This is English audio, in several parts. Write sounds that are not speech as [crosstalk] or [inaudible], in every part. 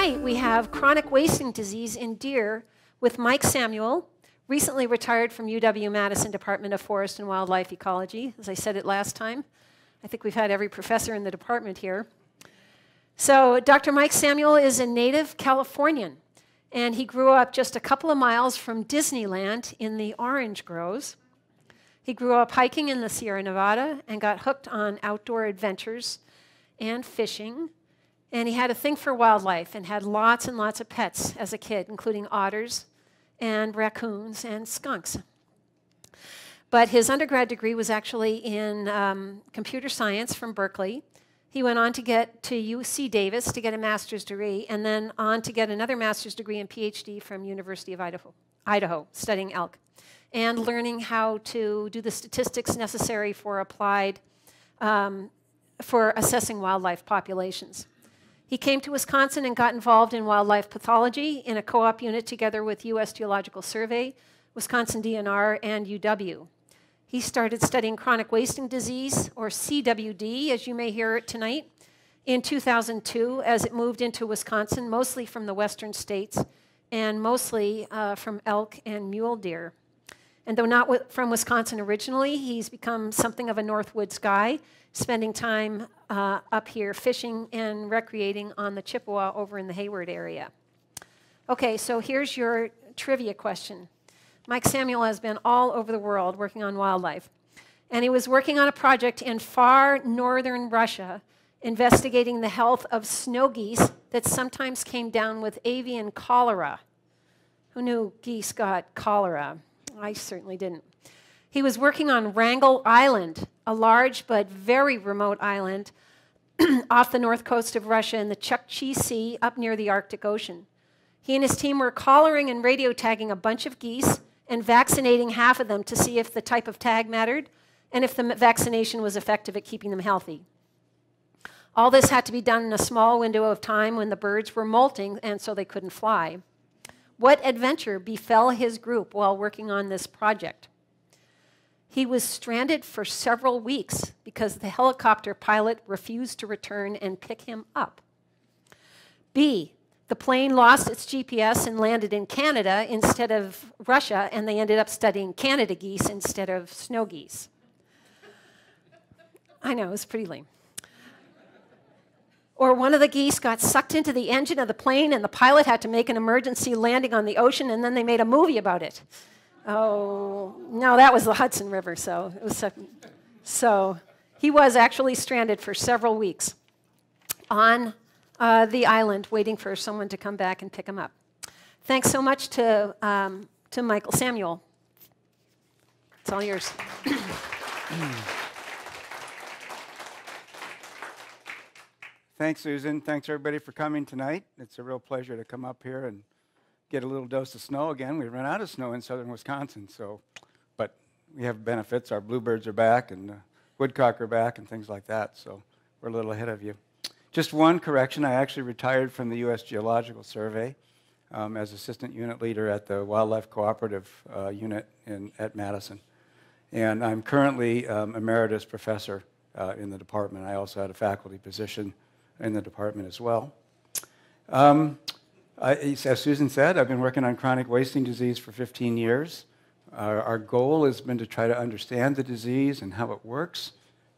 tonight we have chronic wasting disease in deer with Mike Samuel, recently retired from UW Madison Department of Forest and Wildlife Ecology, as I said it last time. I think we've had every professor in the department here. So, Dr. Mike Samuel is a native Californian, and he grew up just a couple of miles from Disneyland in the orange groves. He grew up hiking in the Sierra Nevada and got hooked on outdoor adventures and fishing. And he had a thing for wildlife and had lots and lots of pets as a kid, including otters and raccoons and skunks. But his undergrad degree was actually in um, computer science from Berkeley. He went on to get to UC Davis to get a master's degree, and then on to get another master's degree and PhD from University of Idaho, Idaho studying elk, and learning how to do the statistics necessary for applied um, for assessing wildlife populations. He came to Wisconsin and got involved in wildlife pathology in a co-op unit together with U.S. Geological Survey, Wisconsin DNR, and UW. He started studying chronic wasting disease, or CWD, as you may hear it tonight, in 2002 as it moved into Wisconsin, mostly from the western states and mostly uh, from elk and mule deer. And though not from Wisconsin originally, he's become something of a Northwoods guy, spending time uh, up here fishing and recreating on the Chippewa over in the Hayward area. Okay, so here's your trivia question. Mike Samuel has been all over the world working on wildlife. And he was working on a project in far northern Russia investigating the health of snow geese that sometimes came down with avian cholera. Who knew geese got cholera? I certainly didn't. He was working on Wrangel Island, a large but very remote island [clears throat] off the north coast of Russia in the Chukchi Sea up near the Arctic Ocean. He and his team were collaring and radio tagging a bunch of geese and vaccinating half of them to see if the type of tag mattered and if the vaccination was effective at keeping them healthy. All this had to be done in a small window of time when the birds were molting and so they couldn't fly. What adventure befell his group while working on this project? He was stranded for several weeks because the helicopter pilot refused to return and pick him up. B, the plane lost its GPS and landed in Canada instead of Russia, and they ended up studying Canada geese instead of snow geese. I know, it was pretty lame. Or one of the geese got sucked into the engine of the plane, and the pilot had to make an emergency landing on the ocean, and then they made a movie about it. Oh, no, that was the Hudson River, so it was. So he was actually stranded for several weeks on uh, the island waiting for someone to come back and pick him up. Thanks so much to, um, to Michael Samuel. It's all yours. Thanks, Susan. Thanks, everybody, for coming tonight. It's a real pleasure to come up here and get a little dose of snow again. We ran out of snow in southern Wisconsin, so, but we have benefits. Our bluebirds are back, and uh, woodcock are back, and things like that, so we're a little ahead of you. Just one correction, I actually retired from the U.S. Geological Survey um, as assistant unit leader at the Wildlife Cooperative uh, Unit in, at Madison. And I'm currently um, emeritus professor uh, in the department. I also had a faculty position in the department as well. Um, I, as Susan said, I've been working on chronic wasting disease for 15 years. Our, our goal has been to try to understand the disease and how it works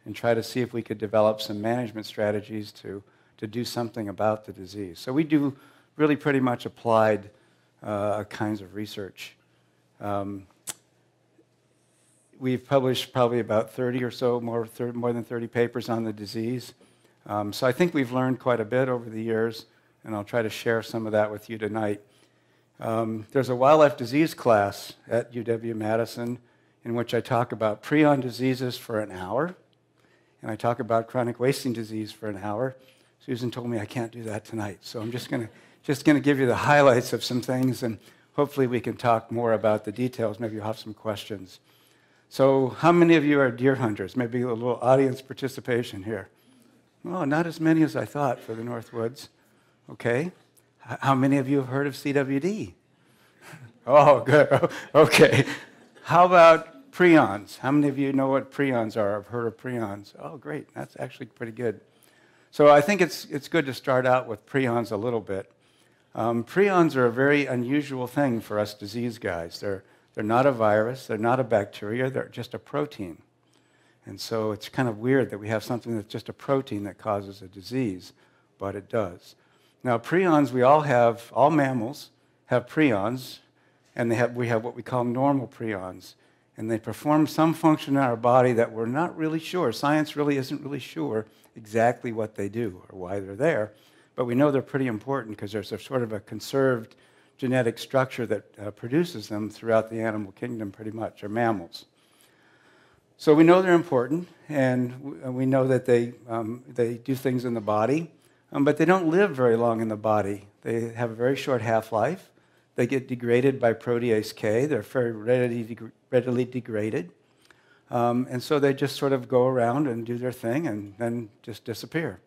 and try to see if we could develop some management strategies to, to do something about the disease. So we do really pretty much applied uh, kinds of research. Um, we've published probably about 30 or so, more, more than 30 papers on the disease. Um, so I think we've learned quite a bit over the years, and I'll try to share some of that with you tonight. Um, there's a wildlife disease class at UW-Madison in which I talk about prion diseases for an hour and I talk about chronic wasting disease for an hour. Susan told me I can't do that tonight, so I'm just going to just going to give you the highlights of some things, and hopefully we can talk more about the details. Maybe you'll have some questions. So, how many of you are deer hunters? Maybe a little audience participation here. Oh, not as many as I thought for the Northwoods. Okay. How many of you have heard of CWD? [laughs] oh, good. [laughs] Okay. How about prions. How many of you know what prions are? I've heard of prions. Oh, great. That's actually pretty good. So I think it's, it's good to start out with prions a little bit. Um, prions are a very unusual thing for us disease guys. They're, they're not a virus, they're not a bacteria, they're just a protein. And so it's kind of weird that we have something that's just a protein that causes a disease, but it does. Now, prions, we all have, all mammals have prions, and they have, we have what we call normal prions. And they perform some function in our body that we're not really sure. Science really isn't really sure exactly what they do or why they're there. But we know they're pretty important because there's a sort of a conserved genetic structure that uh, produces them throughout the animal kingdom, pretty much, or mammals. So we know they're important, and we know that they, um, they do things in the body, um, but they don't live very long in the body. They have a very short half life. They get degraded by protease K. They're very readily, readily degraded. Um, and so they just sort of go around and do their thing and then just disappear.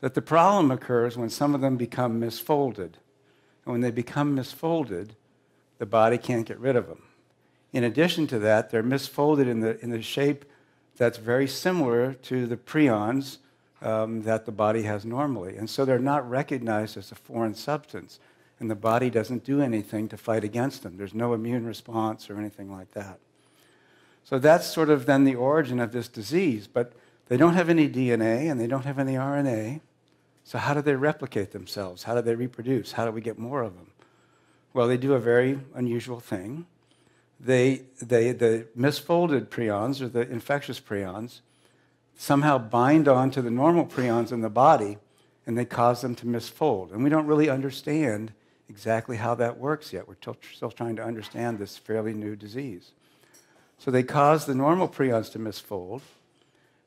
That the problem occurs when some of them become misfolded. And when they become misfolded, the body can't get rid of them. In addition to that, they're misfolded in the, in the shape that's very similar to the prions um, that the body has normally. And so they're not recognized as a foreign substance. And the body doesn't do anything to fight against them. There's no immune response or anything like that. So that's sort of then the origin of this disease. But they don't have any DNA and they don't have any RNA. So, how do they replicate themselves? How do they reproduce? How do we get more of them? Well, they do a very unusual thing they, they, the misfolded prions or the infectious prions somehow bind on to the normal prions in the body and they cause them to misfold. And we don't really understand exactly how that works yet. We're still trying to understand this fairly new disease. So they cause the normal prions to misfold,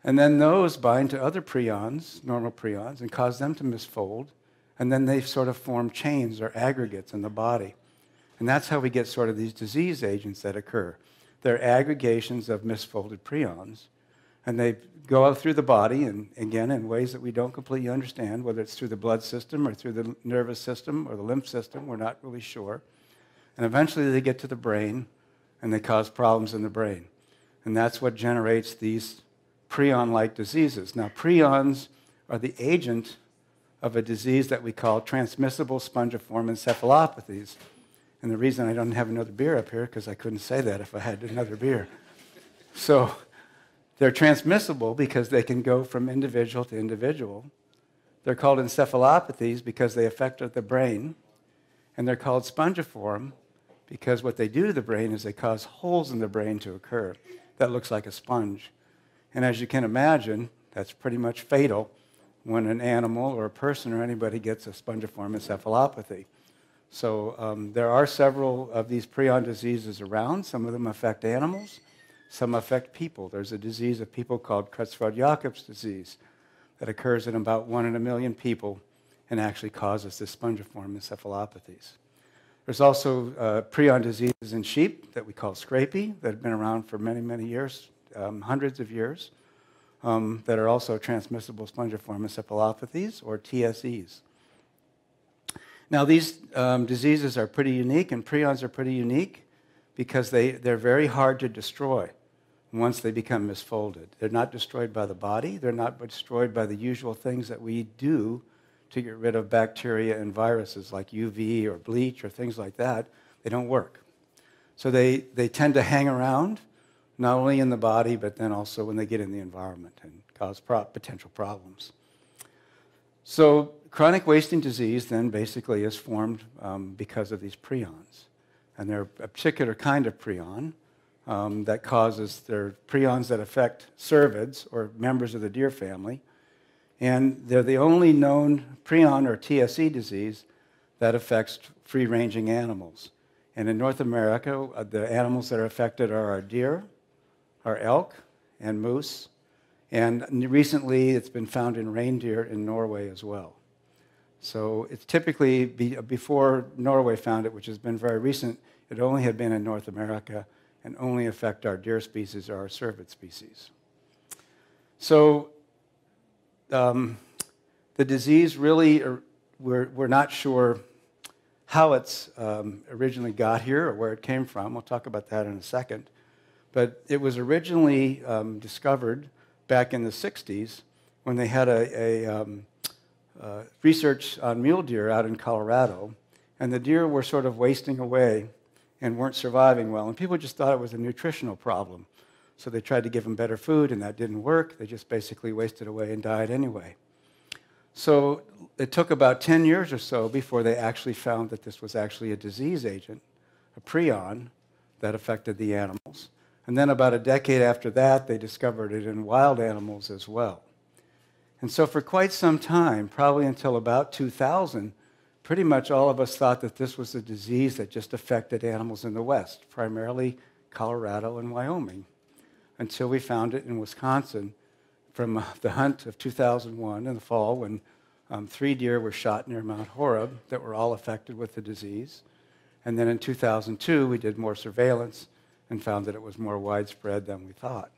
and then those bind to other prions, normal prions, and cause them to misfold, and then they sort of form chains or aggregates in the body. And that's how we get sort of these disease agents that occur. They're aggregations of misfolded prions, and they go out through the body, and again, in ways that we don't completely understand, whether it's through the blood system or through the nervous system or the lymph system, we're not really sure. And eventually they get to the brain, and they cause problems in the brain. And that's what generates these prion like diseases. Now, prions are the agent of a disease that we call transmissible spongiform encephalopathies. And the reason I don't have another beer up here, because I couldn't say that if I had another beer. So they're transmissible because they can go from individual to individual. They're called encephalopathies because they affect the brain. And they're called spongiform because what they do to the brain is they cause holes in the brain to occur that looks like a sponge. And as you can imagine, that's pretty much fatal when an animal or a person or anybody gets a spongiform encephalopathy. So um, there are several of these prion diseases around. Some of them affect animals, some affect people. There's a disease of people called Creutzfeldt-Jakob's disease that occurs in about one in a million people and actually causes this spongiform encephalopathies. There's also uh, prion diseases in sheep that we call scrapie that have been around for many, many years, um, hundreds of years, um, that are also transmissible spongiform encephalopathies or TSEs. Now, these um, diseases are pretty unique, and prions are pretty unique because they, they're very hard to destroy once they become misfolded. They're not destroyed by the body, they're not destroyed by the usual things that we do to get rid of bacteria and viruses like UV or bleach or things like that. They don't work. So they, they tend to hang around, not only in the body, but then also when they get in the environment and cause pro- potential problems. So chronic wasting disease then basically is formed um, because of these prions. And they're a particular kind of prion um, that causes, they're prions that affect cervids or members of the deer family. And they're the only known prion or TSE disease that affects free ranging animals. And in North America, uh, the animals that are affected are our deer, our elk, and moose. And recently, it's been found in reindeer in Norway as well. So it's typically be, before Norway found it, which has been very recent, it only had been in North America and only affect our deer species or our cervid species. So um, the disease really, uh, we're, we're not sure how it's um, originally got here or where it came from. We'll talk about that in a second. But it was originally um, discovered back in the 60s when they had a, a um, uh, research on mule deer out in Colorado, and the deer were sort of wasting away and weren't surviving well. And people just thought it was a nutritional problem. So they tried to give them better food, and that didn't work. They just basically wasted away and died anyway. So it took about 10 years or so before they actually found that this was actually a disease agent, a prion, that affected the animals. And then about a decade after that, they discovered it in wild animals as well. And so for quite some time, probably until about 2000, pretty much all of us thought that this was a disease that just affected animals in the West, primarily Colorado and Wyoming, until we found it in Wisconsin from uh, the hunt of 2001 in the fall when um, three deer were shot near Mount Horeb that were all affected with the disease. And then in 2002, we did more surveillance and found that it was more widespread than we thought.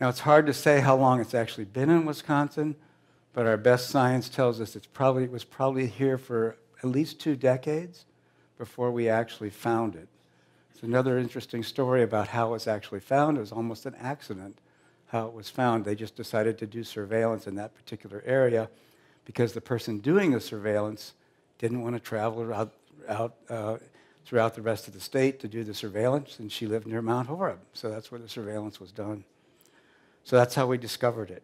Now, it's hard to say how long it's actually been in Wisconsin, but our best science tells us it's probably, it was probably here for at least two decades before we actually found it. It's another interesting story about how it was actually found. It was almost an accident how it was found. They just decided to do surveillance in that particular area because the person doing the surveillance didn't want to travel out, out uh, throughout the rest of the state to do the surveillance, and she lived near Mount Horeb. So that's where the surveillance was done. So that's how we discovered it.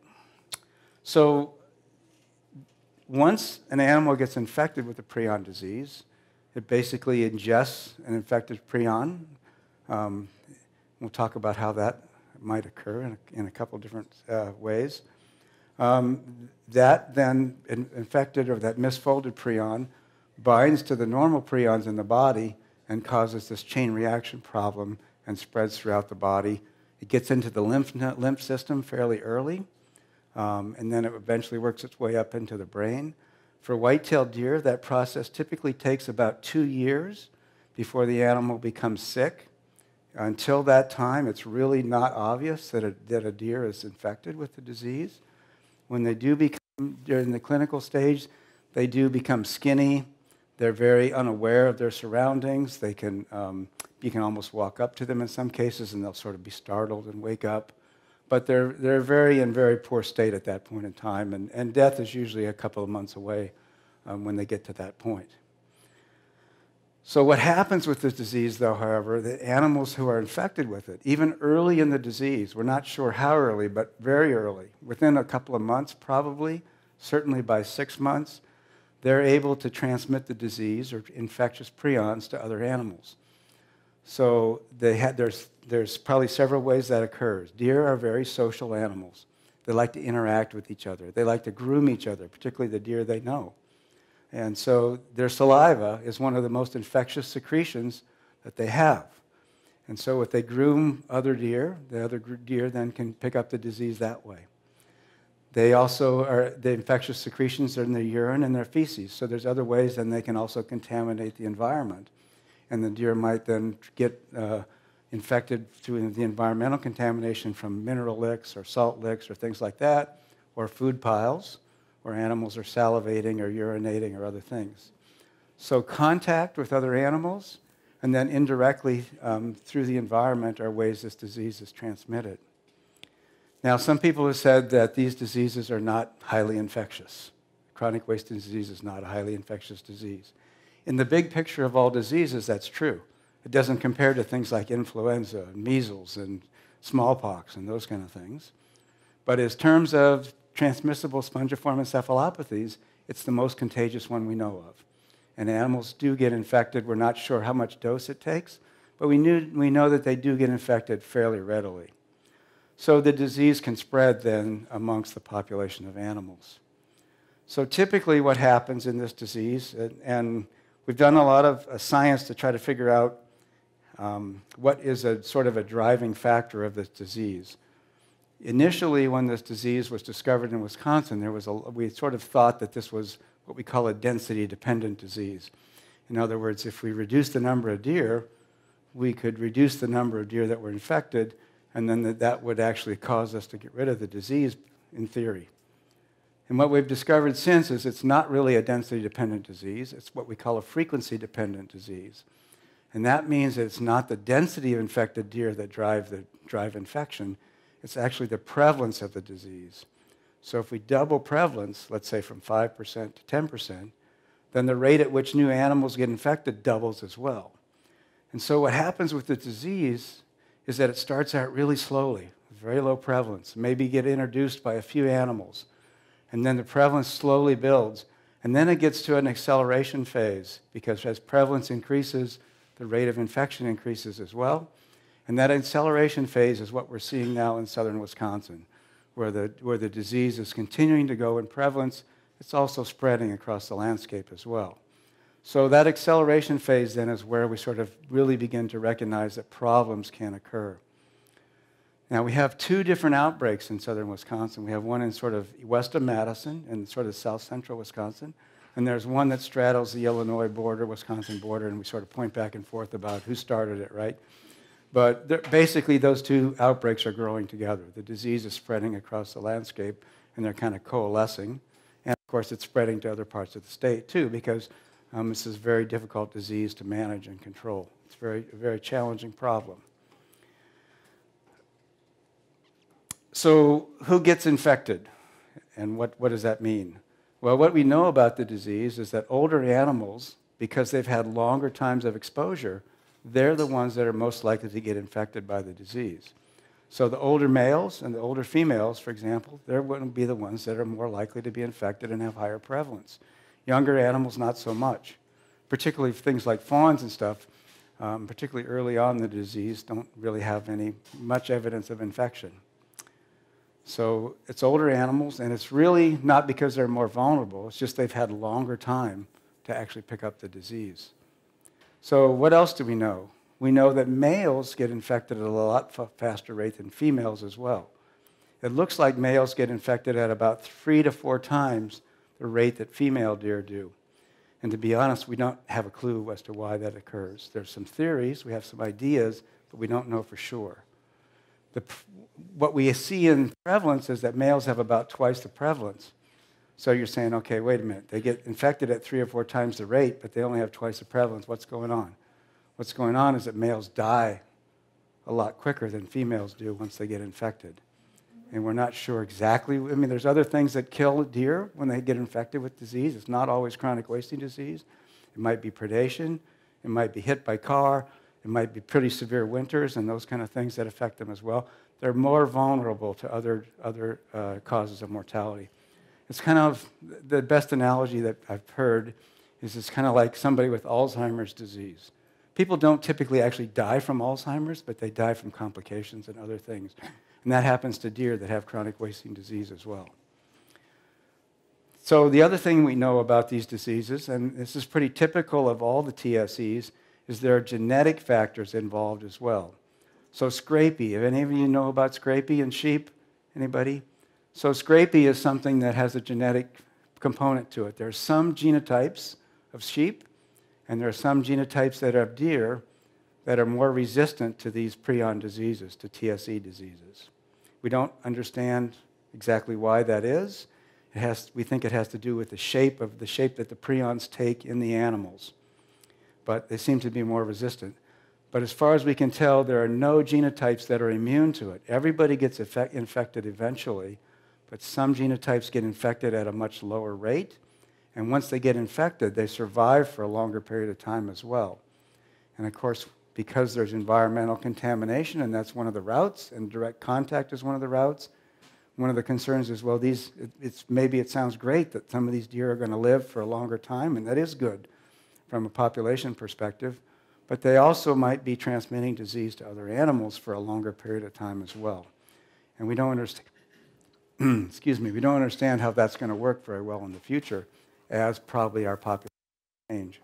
So once an animal gets infected with a prion disease, it basically ingests an infected prion. Um, we'll talk about how that might occur in a, in a couple different uh, ways. Um, that then in, infected or that misfolded prion binds to the normal prions in the body and causes this chain reaction problem and spreads throughout the body. It gets into the lymph, lymph system fairly early. Um, and then it eventually works its way up into the brain. For white-tailed deer, that process typically takes about two years before the animal becomes sick. Until that time, it's really not obvious that a, that a deer is infected with the disease. When they do become, during the clinical stage, they do become skinny. They're very unaware of their surroundings. They can, um, you can almost walk up to them in some cases and they'll sort of be startled and wake up but they're, they're very in very poor state at that point in time, and, and death is usually a couple of months away um, when they get to that point. So, what happens with this disease, though, however, the animals who are infected with it, even early in the disease, we're not sure how early, but very early, within a couple of months, probably, certainly by six months, they're able to transmit the disease or infectious prions to other animals. So they had, there's, there's probably several ways that occurs. Deer are very social animals. They like to interact with each other. They like to groom each other, particularly the deer they know. And so their saliva is one of the most infectious secretions that they have. And so if they groom other deer, the other deer then can pick up the disease that way. They also are, the infectious secretions are in their urine and their feces. So there's other ways then they can also contaminate the environment and the deer might then get uh, infected through the environmental contamination from mineral licks or salt licks or things like that, or food piles where animals are salivating or urinating or other things. So, contact with other animals and then indirectly um, through the environment are ways this disease is transmitted. Now, some people have said that these diseases are not highly infectious. Chronic wasting disease is not a highly infectious disease. In the big picture of all diseases, that's true. It doesn't compare to things like influenza, and measles, and smallpox, and those kind of things. But in terms of transmissible spongiform encephalopathies, it's the most contagious one we know of. And animals do get infected. We're not sure how much dose it takes, but we, knew, we know that they do get infected fairly readily. So the disease can spread then amongst the population of animals. So typically, what happens in this disease, and, We've done a lot of uh, science to try to figure out um, what is a sort of a driving factor of this disease. Initially, when this disease was discovered in Wisconsin, there was a, we sort of thought that this was what we call a density dependent disease. In other words, if we reduce the number of deer, we could reduce the number of deer that were infected, and then that, that would actually cause us to get rid of the disease in theory. And what we've discovered since is it's not really a density dependent disease, it's what we call a frequency dependent disease. And that means that it's not the density of infected deer that drive, the, drive infection, it's actually the prevalence of the disease. So if we double prevalence, let's say from 5% to 10%, then the rate at which new animals get infected doubles as well. And so what happens with the disease is that it starts out really slowly, very low prevalence, maybe get introduced by a few animals. And then the prevalence slowly builds. And then it gets to an acceleration phase because as prevalence increases, the rate of infection increases as well. And that acceleration phase is what we're seeing now in southern Wisconsin, where the, where the disease is continuing to go in prevalence. It's also spreading across the landscape as well. So that acceleration phase then is where we sort of really begin to recognize that problems can occur. Now, we have two different outbreaks in southern Wisconsin. We have one in sort of west of Madison and sort of south central Wisconsin. And there's one that straddles the Illinois border, Wisconsin border, and we sort of point back and forth about who started it, right? But basically, those two outbreaks are growing together. The disease is spreading across the landscape, and they're kind of coalescing. And of course, it's spreading to other parts of the state, too, because um, this is a very difficult disease to manage and control. It's very, a very challenging problem. So, who gets infected? And what, what does that mean? Well, what we know about the disease is that older animals, because they've had longer times of exposure, they're the ones that are most likely to get infected by the disease. So the older males and the older females, for example, they're going to be the ones that are more likely to be infected and have higher prevalence. Younger animals, not so much. Particularly things like fawns and stuff, um, particularly early on in the disease, don't really have any much evidence of infection. So it's older animals, and it's really not because they're more vulnerable, it's just they've had a longer time to actually pick up the disease. So, what else do we know? We know that males get infected at a lot faster rate than females as well. It looks like males get infected at about three to four times the rate that female deer do. And to be honest, we don't have a clue as to why that occurs. There's some theories, we have some ideas, but we don't know for sure the, what we see in prevalence is that males have about twice the prevalence. So you're saying, okay, wait a minute. They get infected at three or four times the rate, but they only have twice the prevalence. What's going on? What's going on is that males die a lot quicker than females do once they get infected. And we're not sure exactly. I mean, there's other things that kill deer when they get infected with disease. It's not always chronic wasting disease. It might be predation. It might be hit by car. It might be pretty severe winters and those kind of things that affect them as well. They're more vulnerable to other, other uh, causes of mortality. It's kind of the best analogy that I've heard is it's kind of like somebody with Alzheimer's disease. People don't typically actually die from Alzheimer's, but they die from complications and other things. And that happens to deer that have chronic wasting disease as well. So, the other thing we know about these diseases, and this is pretty typical of all the TSEs, is there are genetic factors involved as well. So scrapie, if any of you know about scrapie in sheep, anybody? So scrapie is something that has a genetic component to it. There are some genotypes of sheep, and there are some genotypes that are of deer that are more resistant to these prion diseases, to TSE diseases. We don't understand exactly why that is. It has, we think it has to do with the shape of the shape that the prions take in the animals but they seem to be more resistant. But as far as we can tell, there are no genotypes that are immune to it. Everybody gets infected eventually, but some genotypes get infected at a much lower rate. And once they get infected, they survive for a longer period of time as well. And of course, because there's environmental contamination, and that's one of the routes, and direct contact is one of the routes, one of the concerns is well, these, it's, maybe it sounds great that some of these deer are going to live for a longer time, and that is good from a population perspective, but they also might be transmitting disease to other animals for a longer period of time as well. And we don't understand, [clears throat] excuse me, we don't understand how that's going to work very well in the future as probably our population change.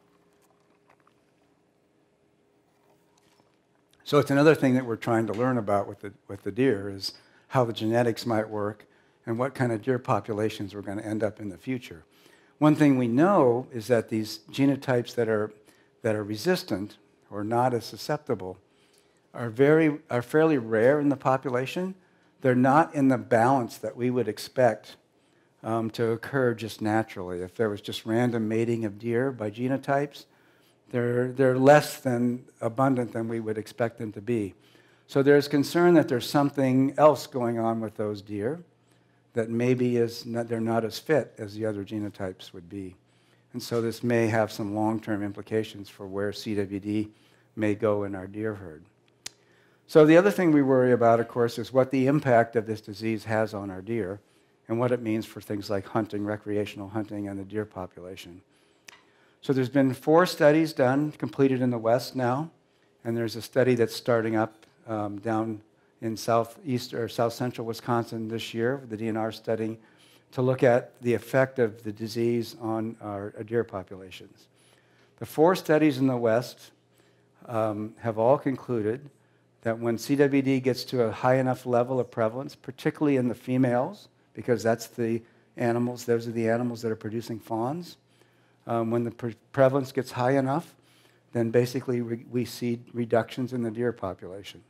So it's another thing that we're trying to learn about with the, with the deer is how the genetics might work and what kind of deer populations we're going to end up in the future. One thing we know is that these genotypes that are, that are resistant or not as susceptible are, very, are fairly rare in the population. They're not in the balance that we would expect um, to occur just naturally. If there was just random mating of deer by genotypes, they're, they're less than abundant than we would expect them to be. So there's concern that there's something else going on with those deer that maybe is not, they're not as fit as the other genotypes would be. And so this may have some long-term implications for where CWD may go in our deer herd. So the other thing we worry about, of course, is what the impact of this disease has on our deer and what it means for things like hunting, recreational hunting, and the deer population. So there's been four studies done, completed in the West now, and there's a study that's starting up um, down in southeast or south central Wisconsin this year, the DNR study, to look at the effect of the disease on our deer populations. The four studies in the West um, have all concluded that when CWD gets to a high enough level of prevalence, particularly in the females, because that's the animals, those are the animals that are producing fawns, um, when the pre- prevalence gets high enough, then basically we see reductions in the deer population.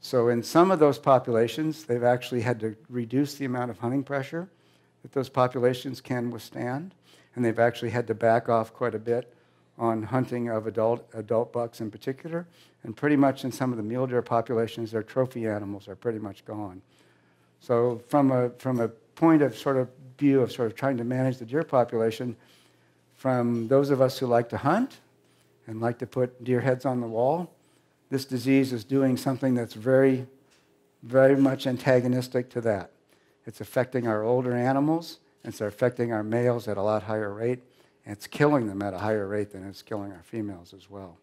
So in some of those populations, they've actually had to reduce the amount of hunting pressure that those populations can withstand, and they've actually had to back off quite a bit on hunting of adult, adult bucks in particular, and pretty much in some of the mule deer populations, their trophy animals are pretty much gone. So from a, from a point of sort of view of sort of trying to manage the deer population, from those of us who like to hunt and like to put deer heads on the wall, this disease is doing something that's very, very much antagonistic to that. It's affecting our older animals, and it's affecting our males at a lot higher rate, and it's killing them at a higher rate than it's killing our females as well.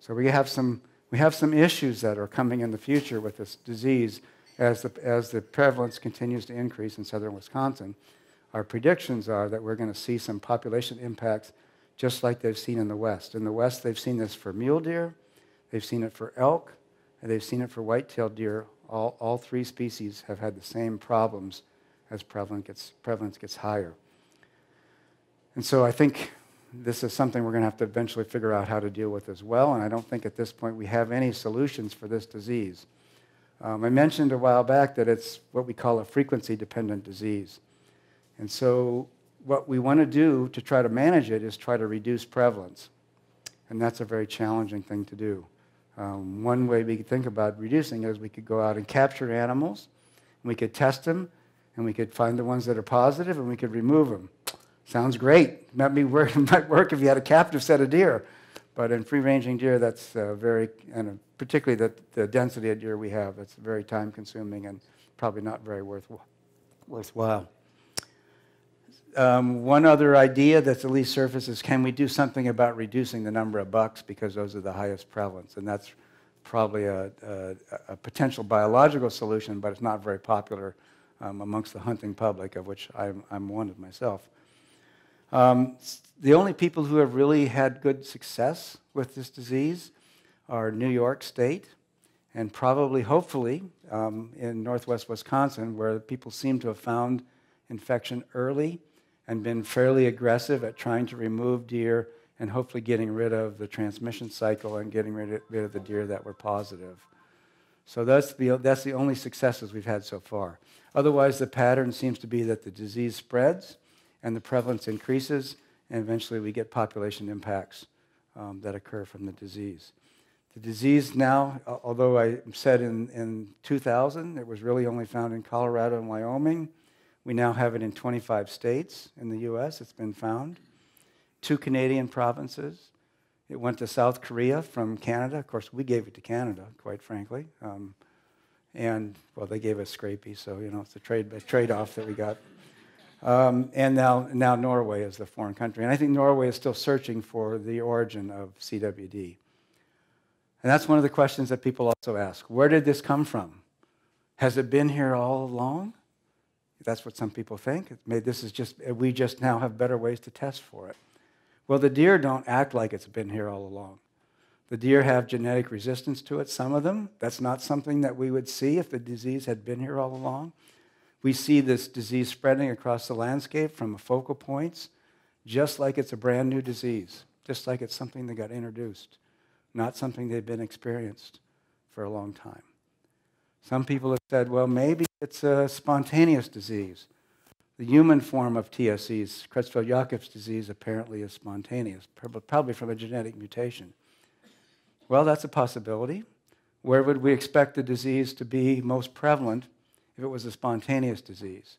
So we have some, we have some issues that are coming in the future with this disease as the, as the prevalence continues to increase in southern Wisconsin our predictions are that we're going to see some population impacts just like they've seen in the West. In the West, they've seen this for mule deer, they've seen it for elk, and they've seen it for white-tailed deer. All, all three species have had the same problems as prevalence gets, prevalence gets higher. And so I think this is something we're going to have to eventually figure out how to deal with as well, and I don't think at this point we have any solutions for this disease. Um, I mentioned a while back that it's what we call a frequency-dependent disease. And so, what we want to do to try to manage it is try to reduce prevalence. And that's a very challenging thing to do. Um, one way we could think about reducing is we could go out and capture animals, and we could test them, and we could find the ones that are positive, and we could remove them. Sounds great. Might, be work, [laughs] might work if you had a captive set of deer. But in free ranging deer, that's uh, very, and particularly the, the density of deer we have, that's very time consuming and probably not very worth, worthwhile. Um, one other idea that's at least surfaced is can we do something about reducing the number of bucks because those are the highest prevalence? And that's probably a, a, a potential biological solution, but it's not very popular um, amongst the hunting public, of which I'm, I'm one of myself. Um, the only people who have really had good success with this disease are New York State and probably, hopefully, um, in northwest Wisconsin, where people seem to have found infection early and been fairly aggressive at trying to remove deer and hopefully getting rid of the transmission cycle and getting rid of, rid of the deer that were positive. So that's the, that's the only successes we've had so far. Otherwise, the pattern seems to be that the disease spreads and the prevalence increases, and eventually we get population impacts um, that occur from the disease. The disease now, although I said in, in 2000 it was really only found in Colorado and Wyoming, we now have it in 25 states in the US, it's been found. Two Canadian provinces. It went to South Korea from Canada. Of course, we gave it to Canada, quite frankly. Um, and, well, they gave us Scrapie, so, you know, it's a trade, a trade-off that we got. Um, and now, now Norway is the foreign country. And I think Norway is still searching for the origin of CWD. And that's one of the questions that people also ask. Where did this come from? Has it been here all along? That's what some people think. This is just, eh, we just now have better ways to test for it. Well, the deer don't act like it's been here all along. The deer have genetic resistance to it, some of them. That's not something that we would see if the disease had been here all along. We see this disease spreading across the landscape from focal points, just like it's a brand new disease, just like it's something that got introduced, not something they've been experienced for a long time. Some people have said, well, maybe it's a spontaneous disease. The human form of TSEs, Creutzfeldt-Jakob's disease, apparently is spontaneous, probably from a genetic mutation. Well, that's a possibility. Where would we expect the disease to be most prevalent if it was a spontaneous disease.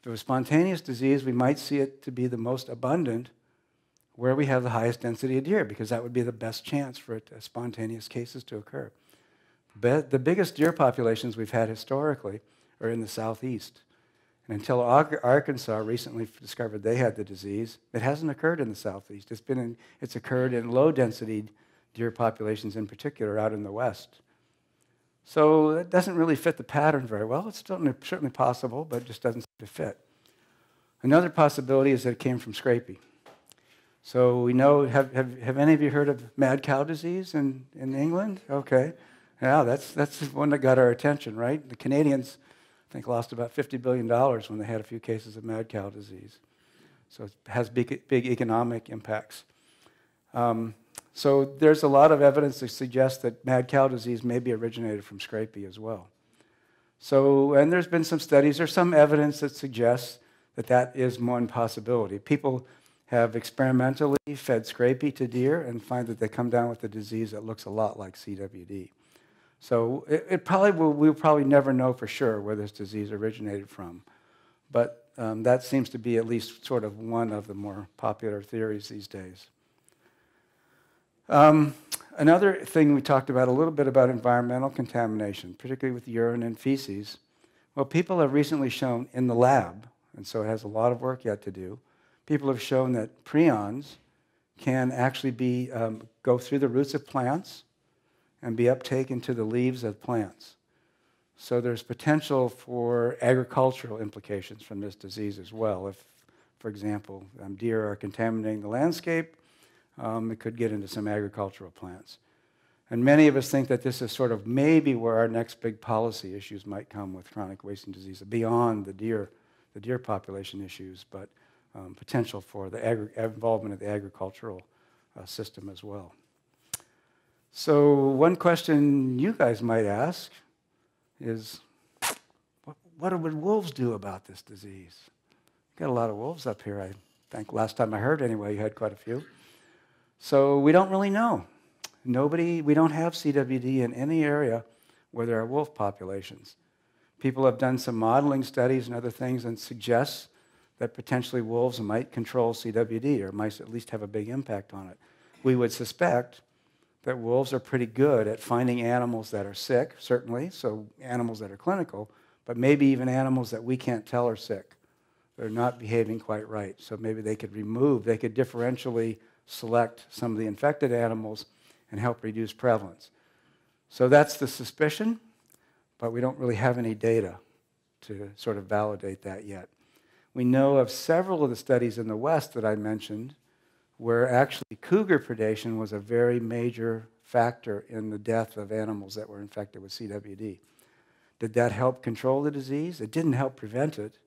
If it was spontaneous disease, we might see it to be the most abundant where we have the highest density of deer, because that would be the best chance for it, uh, spontaneous cases to occur. But the biggest deer populations we've had historically are in the southeast. And until Arkansas recently discovered they had the disease, it hasn't occurred in the southeast. It's, been in, it's occurred in low density deer populations in particular out in the west. So it doesn't really fit the pattern very well. It's certainly possible, but it just doesn't seem to fit. Another possibility is that it came from scrapie. So we know, have, have, have any of you heard of mad cow disease in, in England? Okay. Yeah, that's, that's one that got our attention, right? The Canadians, think, lost about $50 billion when they had a few cases of mad cow disease. So it has big, big economic impacts. Um, so there's a lot of evidence to suggest that mad cow disease may be originated from scrapie as well. So, and there's been some studies, there's some evidence that suggests that that is one possibility. People have experimentally fed scrapie to deer and find that they come down with a disease that looks a lot like CWD. So it, it probably will, we'll probably never know for sure where this disease originated from. But um, that seems to be at least sort of one of the more popular theories these days. Um, another thing we talked about a little bit about environmental contamination, particularly with urine and feces. Well, people have recently shown in the lab, and so it has a lot of work yet to do, people have shown that prions can actually be, um, go through the roots of plants and be uptaken to the leaves of plants. So there's potential for agricultural implications from this disease as well. If, for example, um, deer are contaminating the landscape, um, it could get into some agricultural plants. And many of us think that this is sort of maybe where our next big policy issues might come with chronic wasting disease, beyond the deer, the deer population issues, but um, potential for the involvement of the agricultural uh, system as well. So, one question you guys might ask is what, would wolves do about this disease? Got a lot of wolves up here, I think. Last time I heard, anyway, you had quite a few. So, we don't really know. Nobody, we don't have CWD in any area where there are wolf populations. People have done some modeling studies and other things and suggest that potentially wolves might control CWD or might at least have a big impact on it. We would suspect that wolves are pretty good at finding animals that are sick, certainly, so animals that are clinical, but maybe even animals that we can't tell are sick. They're not behaving quite right. So maybe they could remove, they could differentially select some of the infected animals and help reduce prevalence. So that's the suspicion, but we don't really have any data to sort of validate that yet. We know of several of the studies in the West that I mentioned where actually cougar predation was a very major factor in the death of animals that were infected with CWD. Did that help control the disease? It didn't help prevent it.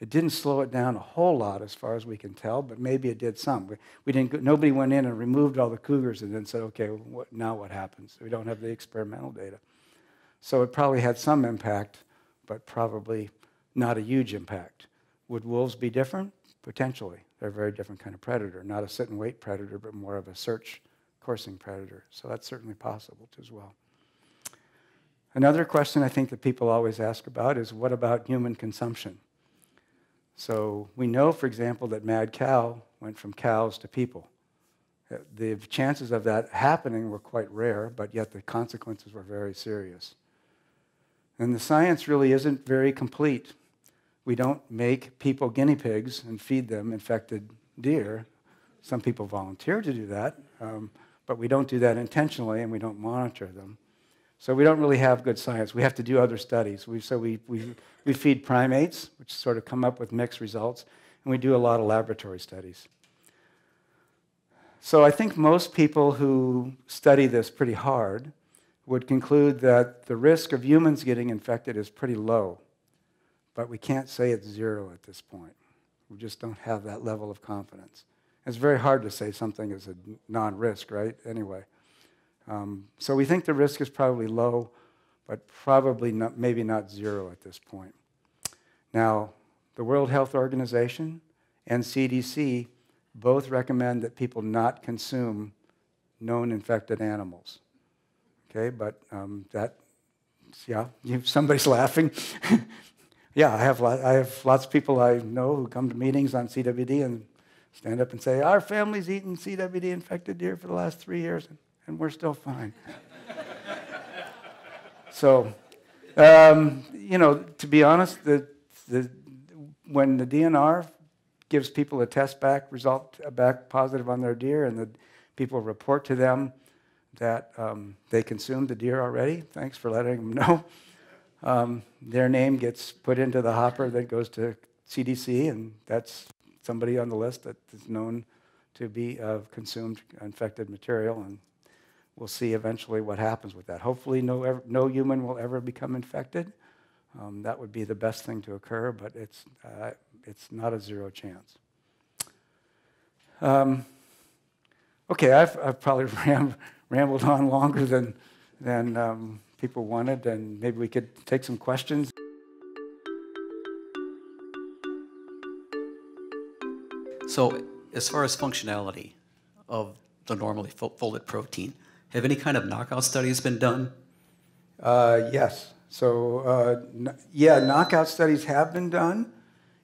It didn't slow it down a whole lot, as far as we can tell, but maybe it did some. We, didn't, nobody went in and removed all the cougars and then said, okay, what, now what happens? We don't have the experimental data. So it probably had some impact, but probably not a huge impact. Would wolves be different? Potentially. They're a very different kind of predator, not a sit and wait predator, but more of a search coursing predator. So that's certainly possible as well. Another question I think that people always ask about is what about human consumption? So we know, for example, that mad cow went from cows to people. Uh, the chances of that happening were quite rare, but yet the consequences were very serious. And the science really isn't very complete we don't make people guinea pigs and feed them infected deer. Some people volunteer to do that, um, but we don't do that intentionally and we don't monitor them. So we don't really have good science. We have to do other studies. We, so we, we, we feed primates, which sort of come up with mixed results, and we do a lot of laboratory studies. So I think most people who study this pretty hard would conclude that the risk of humans getting infected is pretty low but we can't say it's zero at this point. We just don't have that level of confidence. It's very hard to say something is a non risk, right? Anyway. Um, so we think the risk is probably low, but probably not, maybe not zero at this point. Now, the World Health Organization and CDC both recommend that people not consume known infected animals. Okay, but um, that yeah, you, [laughs] somebody's laughing. [laughs] yeah, I have, I have lots of people I know who come to meetings on CWD and stand up and say, Our family's eaten CWD infected deer for the last three years, and, and we're still fine. [laughs] so, um, you know, to be honest, the, the, when the DNR gives people a test back result back positive on their deer, and the people report to them that um, they consumed the deer already. Thanks for letting them [laughs] know. Um, their name gets put into the hopper that goes to CDC, and that's somebody on the list that is known to be of consumed infected material. And we'll see eventually what happens with that. Hopefully, no, no human will ever become infected. Um, that would be the best thing to occur, but it's, uh, it's not a zero chance. Um, okay, I've, I've probably [laughs] ram, rambled on longer than, than um, people wanted, and maybe we could take some questions. So, as far as functionality of the normally folded protein, have any kind of knockout studies been done? Uh, yes. So, uh, yeah, knockout studies have been done,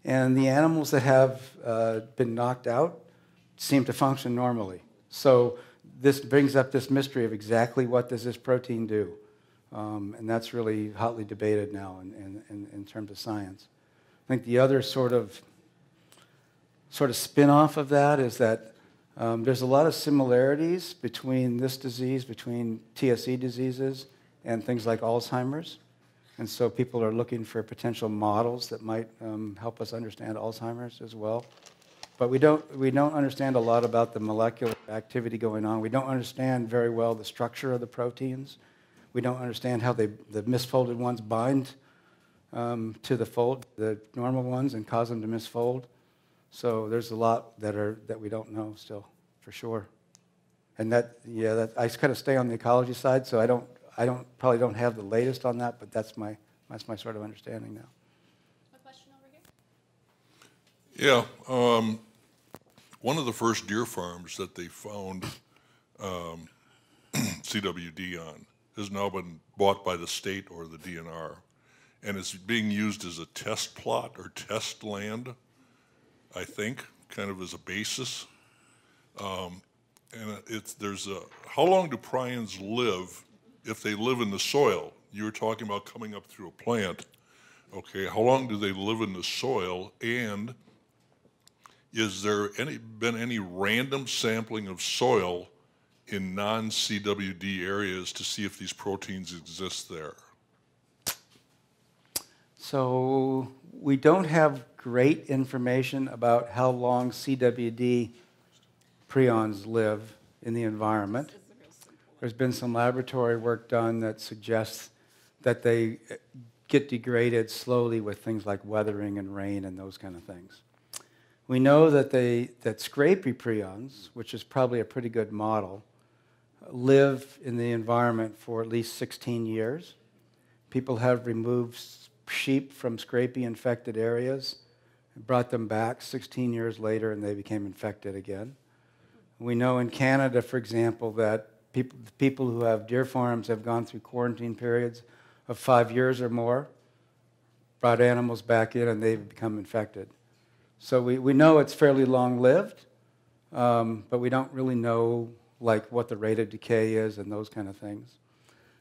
and the animals that have uh, been knocked out seem to function normally. So, this brings up this mystery of exactly what does this protein do, um, and that's really hotly debated now in, in, in terms of science. I think the other sort of sort of spin-off of that is that um, there's a lot of similarities between this disease, between TSE diseases, and things like Alzheimer's. And so people are looking for potential models that might um, help us understand Alzheimer's as well. But we don't, we don't understand a lot about the molecular activity going on. We don't understand very well the structure of the proteins. We don't understand how they, the misfolded ones bind um, to the fold, the normal ones, and cause them to misfold. So there's a lot that, are, that we don't know still, for sure. And that, yeah, that, I kind of stay on the ecology side, so I don't I don't probably don't have the latest on that, but that's my that's my sort of understanding now. A question over here. Yeah, um, one of the first deer farms that they found um, [clears throat] CWD on has now been bought by the state or the DNR, and it's being used as a test plot or test land. I think, kind of as a basis. Um, and it's there's a how long do prions live if they live in the soil, you were talking about coming up through a plant. Okay, how long do they live in the soil? And is there any been any random sampling of soil in non-CWD areas to see if these proteins exist there? So we don't have great information about how long CWD prions live in the environment. There's been some laboratory work done that suggests that they uh, get degraded slowly with things like weathering and rain and those kind of things. We know that, they, that scrapie prions, which is probably a pretty good model, live in the environment for at least 16 years. People have removed sheep from scrapie infected areas, brought them back 16 years later, and they became infected again. We know in Canada, for example, that people, people who have deer farms have gone through quarantine periods of five years or more, brought animals back in, and they've become infected. So we, we know it's fairly long lived, um, but we don't really know like what the rate of decay is and those kind of things.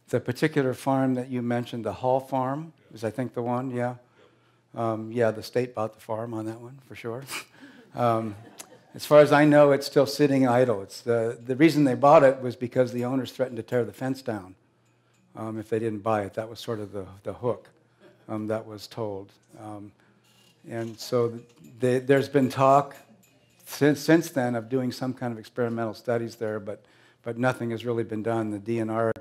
The particular farm that you mentioned, the Hall Farm, is I think the one, yeah. Um, yeah, the state bought the farm on that one for sure. [laughs] um, as far as I know, it's still sitting idle. It's the, the reason they bought it was because the owners threatened to tear the fence down um, if they didn't buy it. That was sort of the, the hook um, that was told. Um, and so they, there's been talk since, since then of doing some kind of experimental studies there, but, but nothing has really been done. The DNR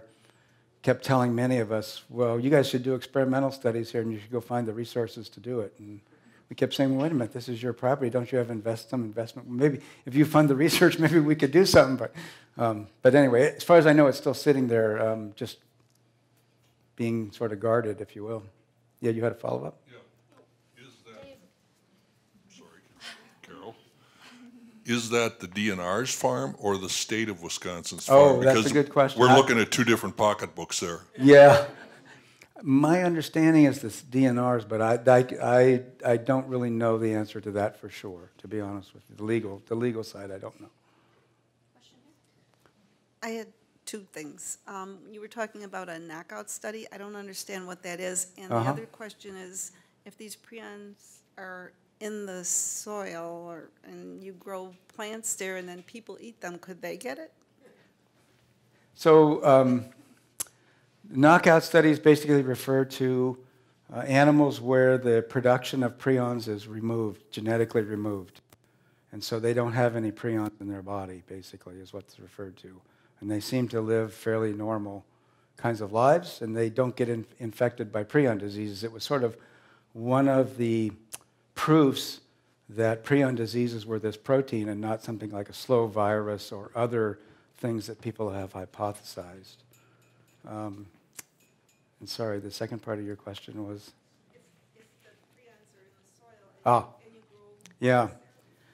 kept telling many of us, well, you guys should do experimental studies here and you should go find the resources to do it. And we kept saying, wait a minute, this is your property. Don't you have invest some investment? Maybe if you fund the research, [laughs] maybe we could do something. But, um, but anyway, as far as I know, it's still sitting there, um, just being sort of guarded, if you will. Yeah, you had a follow up? Yeah. Is that, sorry, Carol, is that the DNR's farm or the state of Wisconsin's farm? Oh, that's a good question. We're looking at two different pocketbooks there. Yeah. My understanding is this DNRs, but I, I, I, I don't really know the answer to that for sure, to be honest with you. The legal, the legal side, I don't know. I had two things. Um, You were talking about a knockout study. I don't understand what that is. And the Uh-huh. other question is, if these prions are in the soil or, and you grow plants there and then people eat them, could they get it? So um, knockout studies basically refer to uh, animals where the production of prions is removed, genetically removed. And so they don't have any prions in their body, basically, is what's referred to. And they seem to live fairly normal kinds of lives, and they don't get in- infected by prion diseases. It was sort of one of the proofs that prion diseases were this protein and not something like a slow virus or other things that people have hypothesized. Um, and sorry, the second part of your question was? Ah, yeah.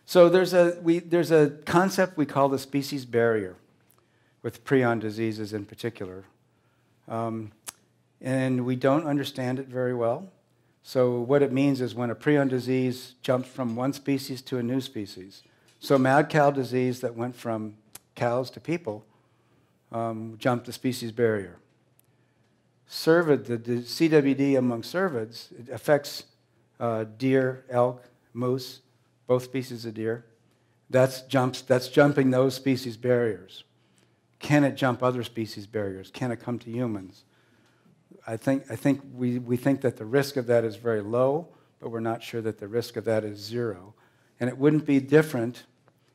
So there's a, we, there's a concept we call the species barrier with prion diseases in particular. Um, and we don't understand it very well. So what it means is when a prion disease jumps from one species to a new species. So mad cow disease that went from cows to people um, jumped the species barrier. Cervid, the, the CWD among cervids, affects uh, deer, elk, moose, both species of deer. That's, jumps, that's jumping those species barriers. Can it jump other species barriers? Can it come to humans? I think, I think we, we think that the risk of that is very low, but we're not sure that the risk of that is zero. And it wouldn't be different,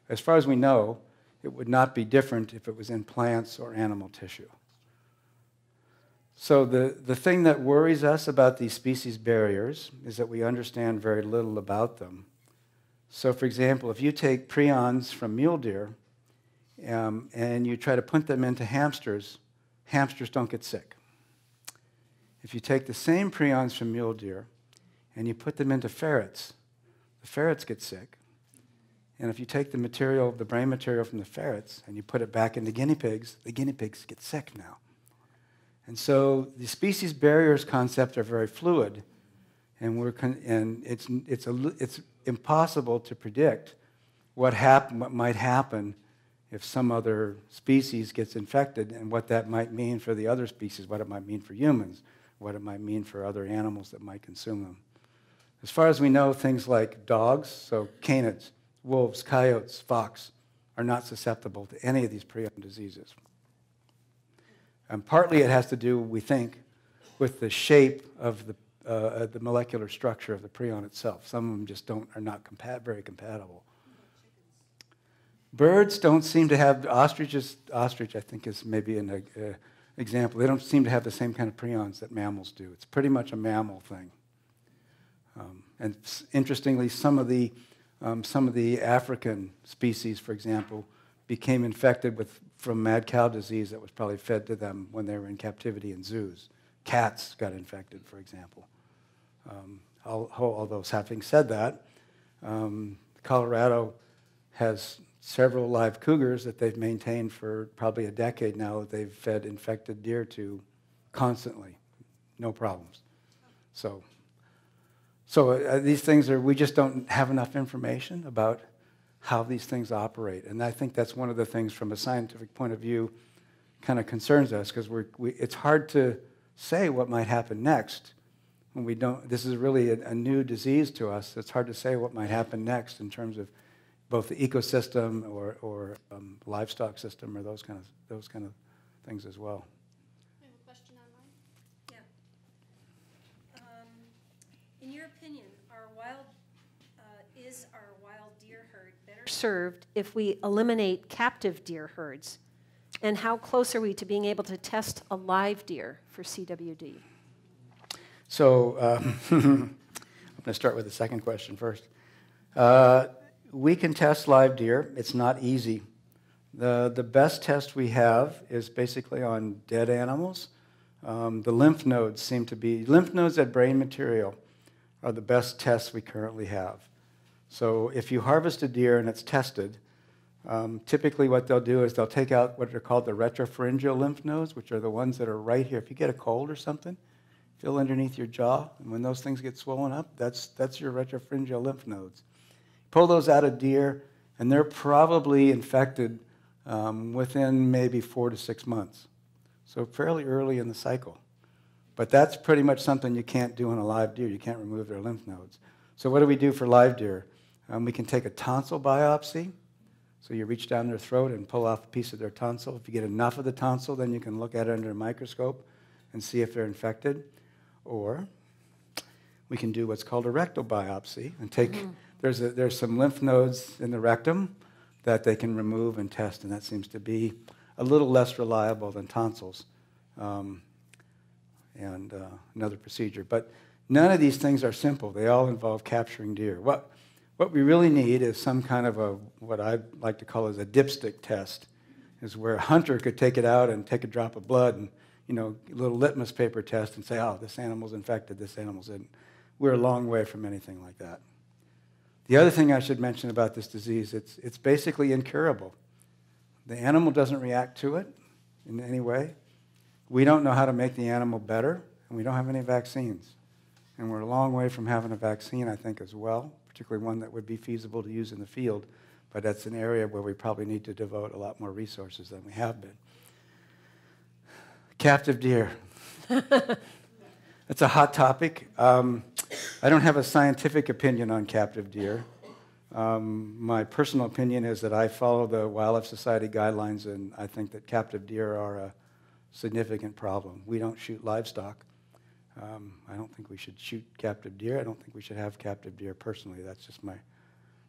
as far as we know, it would not be different if it was in plants or animal tissue. So, the, the thing that worries us about these species barriers is that we understand very little about them. So, for example, if you take prions from mule deer um, and you try to put them into hamsters, hamsters don't get sick. If you take the same prions from mule deer and you put them into ferrets, the ferrets get sick. And if you take the material, the brain material from the ferrets, and you put it back into guinea pigs, the guinea pigs get sick now. And so the species barriers concept are very fluid, and, we're and it's, it's, a, it's impossible to predict what, hap- what might happen if some other species gets infected and what that might mean for the other species, what it might mean for humans, what it might mean for other animals that might consume them. As far as we know, things like dogs, so canids, wolves, coyotes, fox, are not susceptible to any of these prion diseases. And partly it has to do, we think, with the shape of the, uh, the molecular structure of the prion itself. Some of them just don't, are not compa- very compatible. Birds don't seem to have, ostriches, ostrich I think is maybe an uh, example. They don't seem to have the same kind of prions that mammals do. It's pretty much a mammal thing. Um, and interestingly, some of the um, some of the African species, for example, became infected with from mad cow disease that was probably fed to them when they were in captivity in zoos. Cats got infected, for example. Um, although, having said that, um, Colorado has several live cougars that they've maintained for probably a decade now they've fed infected deer to constantly, no problems. So so uh, these things are, we just don't have enough information about how these things operate. And I think that's one of the things from a scientific point of view kind of concerns us because we, it's hard to say what might happen next when we don't, this is really a, a new disease to us. It's hard to say what might happen next in terms of both the ecosystem or, or um, livestock system or those kind of, those kind of things as well. In your opinion, our wild, uh, is our wild deer herd better served if we eliminate captive deer herds? And how close are we to being able to test a live deer for CWD? So um, [laughs] I'm going to start with the second question first. Uh, we can test live deer. It's not easy. The, the best test we have is basically on dead animals. Um, the lymph nodes seem to be, lymph nodes at brain material are the best tests we currently have. So if you harvest a deer and it's tested, um, typically what they'll do is they'll take out what are called the retropharyngeal lymph nodes, which are the ones that are right here. If you get a cold or something, feel underneath your jaw. And when those things get swollen up, that's, that's your retropharyngeal lymph nodes. Pull those out of deer, and they're probably infected um, within maybe four to six months. So fairly early in the cycle. But that's pretty much something you can't do in a live deer. You can't remove their lymph nodes. So what do we do for live deer? Um, we can take a tonsil biopsy. So you reach down their throat and pull off a piece of their tonsil. If you get enough of the tonsil, then you can look at it under a microscope and see if they're infected. Or we can do what's called a rectal biopsy and take, there's, a, there's some lymph nodes in the rectum that they can remove and test, and that seems to be a little less reliable than tonsils um, and uh, another procedure. But none of these things are simple. They all involve capturing deer. What, what we really need is some kind of a, what I like to call is a dipstick test, is where a hunter could take it out and take a drop of blood and, you know, a little litmus paper test and say, oh, this animal's infected, this animal's in. We're a long way from anything like that. The other thing I should mention about this disease, it's, it's basically incurable. The animal doesn't react to it in any way. We don't know how to make the animal better, and we don't have any vaccines. And we're a long way from having a vaccine, I think, as well, particularly one that would be feasible to use in the field. But that's an area where we probably need to devote a lot more resources than we have been. Captive deer. [laughs] It's a hot topic. Um, I don't have a scientific opinion on captive deer. Um, my personal opinion is that I follow the Wildlife Society guidelines, and I think that captive deer are a significant problem. We don't shoot livestock. Um, I don't think we should shoot captive deer. I don't think we should have captive deer personally. That's just my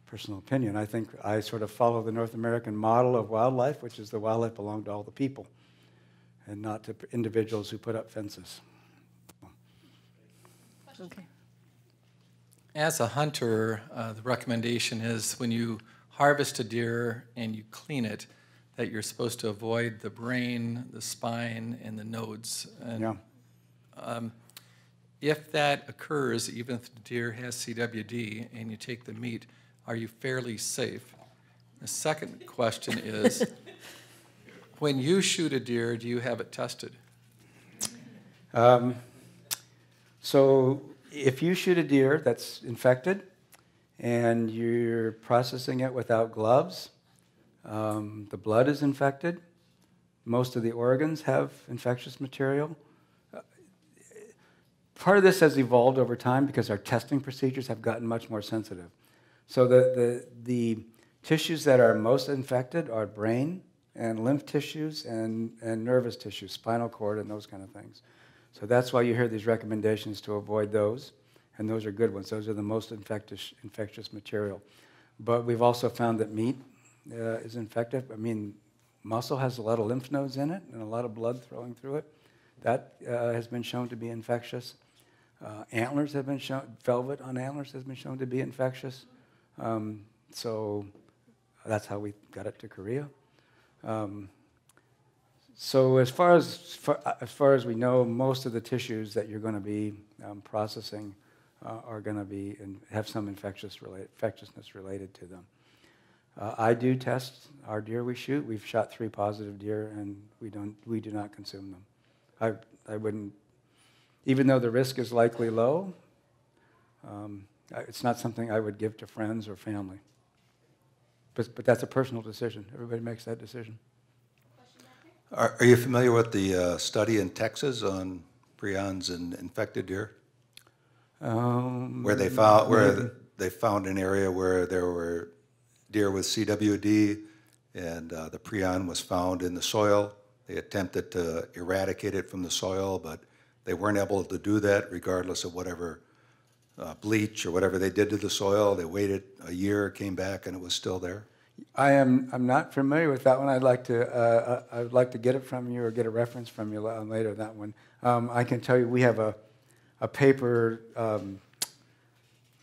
personal opinion. I think I sort of follow the North American model of wildlife, which is the wildlife belong to all the people and not to individuals who put up fences. Okay. As a hunter, uh, the recommendation is when you harvest a deer and you clean it, that you're supposed to avoid the brain, the spine, and the nodes. And Yeah. if that occurs, even if the deer has CWD and you take the meat, are you fairly safe? The second question is, [laughs] when you shoot a deer, do you have it tested? So if you shoot a deer that's infected and you're processing it without gloves, um, the blood is infected. Most of the organs have infectious material. Uh, Part of this has evolved over time because our testing procedures have gotten much more sensitive. So the, the, the tissues that are most infected are brain and lymph tissues and, and nervous tissues, spinal cord and those kind of things. So that's why you hear these recommendations to avoid those, and those are good ones. Those are the most infectious, infectious material. But we've also found that meat uh, is infective. I mean, muscle has a lot of lymph nodes in it and a lot of blood flowing through it. That uh, has been shown to be infectious. Uh, antlers have been shown, velvet on antlers has been shown to be infectious. Um, so that's how we got it to Korea. Um, so as far as, as far as we know, most of the tissues that you're going to be um, processing uh, are going to be and have some infectious infectiousness related to them. Uh, I do test our deer we shoot. We've shot three positive deer, and we don't we do not consume them. I I wouldn't, even though the risk is likely low. Um, it's not something I would give to friends or family. But but that's a personal decision. Everybody makes that decision. Are, are you familiar with the uh, study in Texas on prions and infected deer? Um, Where they found, where they found an area where there were deer with CWD and uh, the prion was found in the soil. They attempted to eradicate it from the soil, but they weren't able to do that regardless of whatever uh, bleach or whatever they did to the soil. They waited a year, came back, and it was still there. I am I'm not familiar with that one. I'd like to uh, I would like to get it from you or get a reference from you la- later. That one. Um, I can tell you we have a a paper um,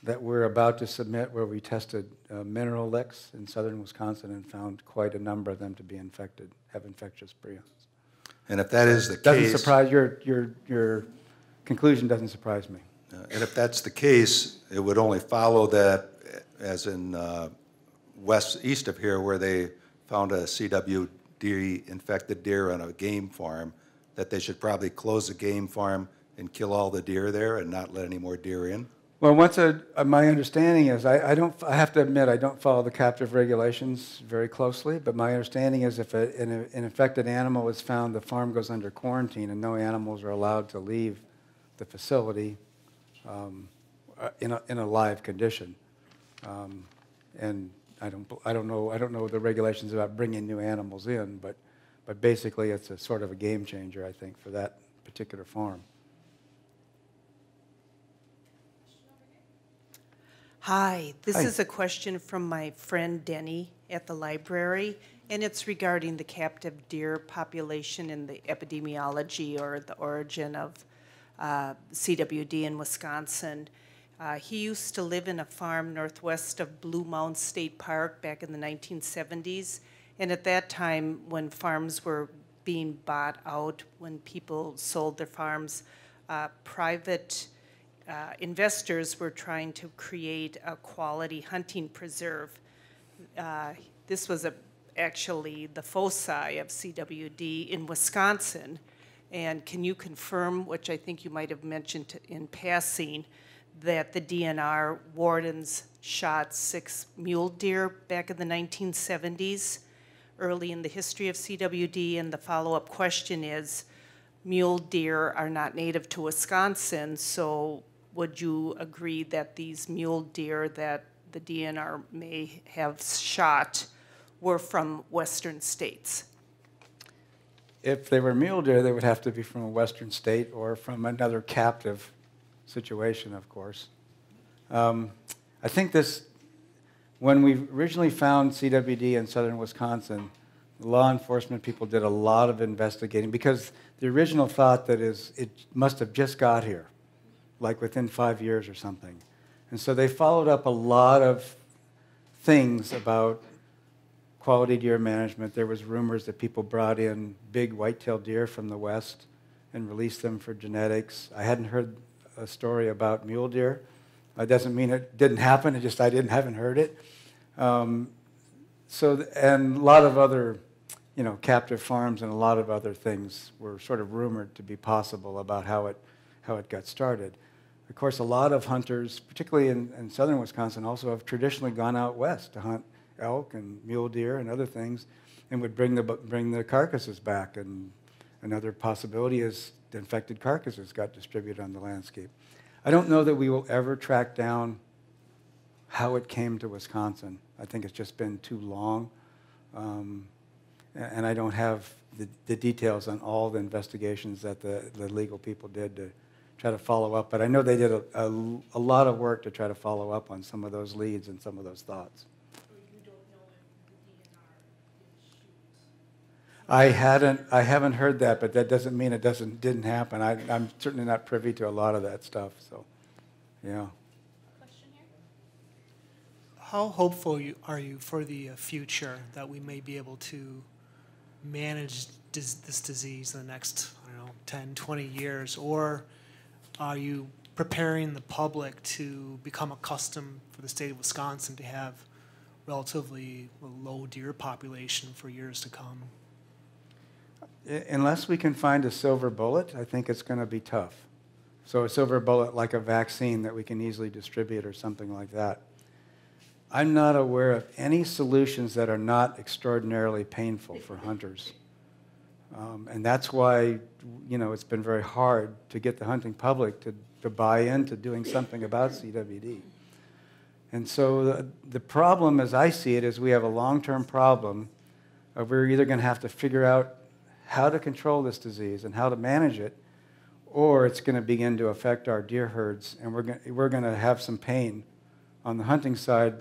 that we're about to submit where we tested uh, mineral licks in southern Wisconsin and found quite a number of them to be infected, have infectious prions. And if that is the Doesn't case. surprise your your your conclusion doesn't surprise me. Uh, And if that's the case, it would only follow that, uh, as in uh, west, east of here, where they found a CWD infected deer on a game farm, that they should probably close the game farm, and kill all the deer there and not let any more deer in? Well, once a, uh, my understanding is, I, I don't, I have to admit, I don't follow the captive regulations very closely, but my understanding is if a, an, an infected animal is found, the farm goes under quarantine and no animals are allowed to leave the facility um, uh, in, a, in a live condition. Um, and I don't, I don't know, I don't know the regulations about bringing new animals in, but, but basically it's a sort of a game changer, I think, for that particular farm. Hi, this Hi. is a question from my friend Denny at the library, and it's regarding the captive deer population and the epidemiology or the origin of uh, CWD in Wisconsin. Uh, He used to live in a farm northwest of Blue Mound State Park back in the 1970s, and at that time, when farms were being bought out, when people sold their farms, uh, private uh, investors were trying to create a quality hunting preserve. Uh, This was a, actually the foci of CWD in Wisconsin. And can you confirm, which I think you might have mentioned in passing, that the DNR wardens shot six mule deer back in the 1970s, early in the history of CWD? And the follow-up question is, mule deer are not native to Wisconsin, so would you agree that these mule deer that the DNR may have shot were from western states? If they were mule deer, they would have to be from a western state or from another captive situation, of course. Um, I think this, when we originally found CWD in southern Wisconsin, law enforcement people did a lot of investigating because the original thought that is it must have just got here, like within five years or something. And so they followed up a lot of things about quality deer management. There was rumors that people brought in big white-tailed deer from the west and released them for genetics. I hadn't heard a story about mule deer. That doesn't mean it didn't happen. It just I didn't haven't heard it. Um, so and a lot of other, you know, captive farms and a lot of other things were sort of rumored to be possible about how it how it got started. Of course, a lot of hunters, particularly in, in southern Wisconsin, also have traditionally gone out west to hunt elk and mule deer and other things, and would bring the bring the carcasses back. And another possibility is the infected carcasses got distributed on the landscape. I don't know that we will ever track down how it came to Wisconsin. I think it's just been too long, um, and I don't have the, the details on all the investigations that the, the legal people did to try to follow up. But I know they did a, a, a lot of work to try to follow up on some of those leads and some of those thoughts. I hadn't, I haven't heard that, but that doesn't mean it doesn't, didn't happen. I, I'm certainly not privy to a lot of that stuff, so, yeah. Question here? How hopeful you- are you for the uh, future that we may be able to manage dis- this disease in the next, I don't know, 10, 20 years? Or are you preparing the public to become accustomed for the state of Wisconsin to have relatively low deer population for years to come? Unless we can find a silver bullet, I think it's going to be tough. So a silver bullet like a vaccine that we can easily distribute or something like that. I'm not aware of any solutions that are not extraordinarily painful for hunters. Um, and that's why, you know, it's been very hard to get the hunting public to, to buy into doing something about CWD. And so the, the problem, as I see it, is we have a long-term problem of we're either going to have to figure out how to control this disease and how to manage it, or it's going to begin to affect our deer herds, and we're going, we're going to have some pain on the hunting side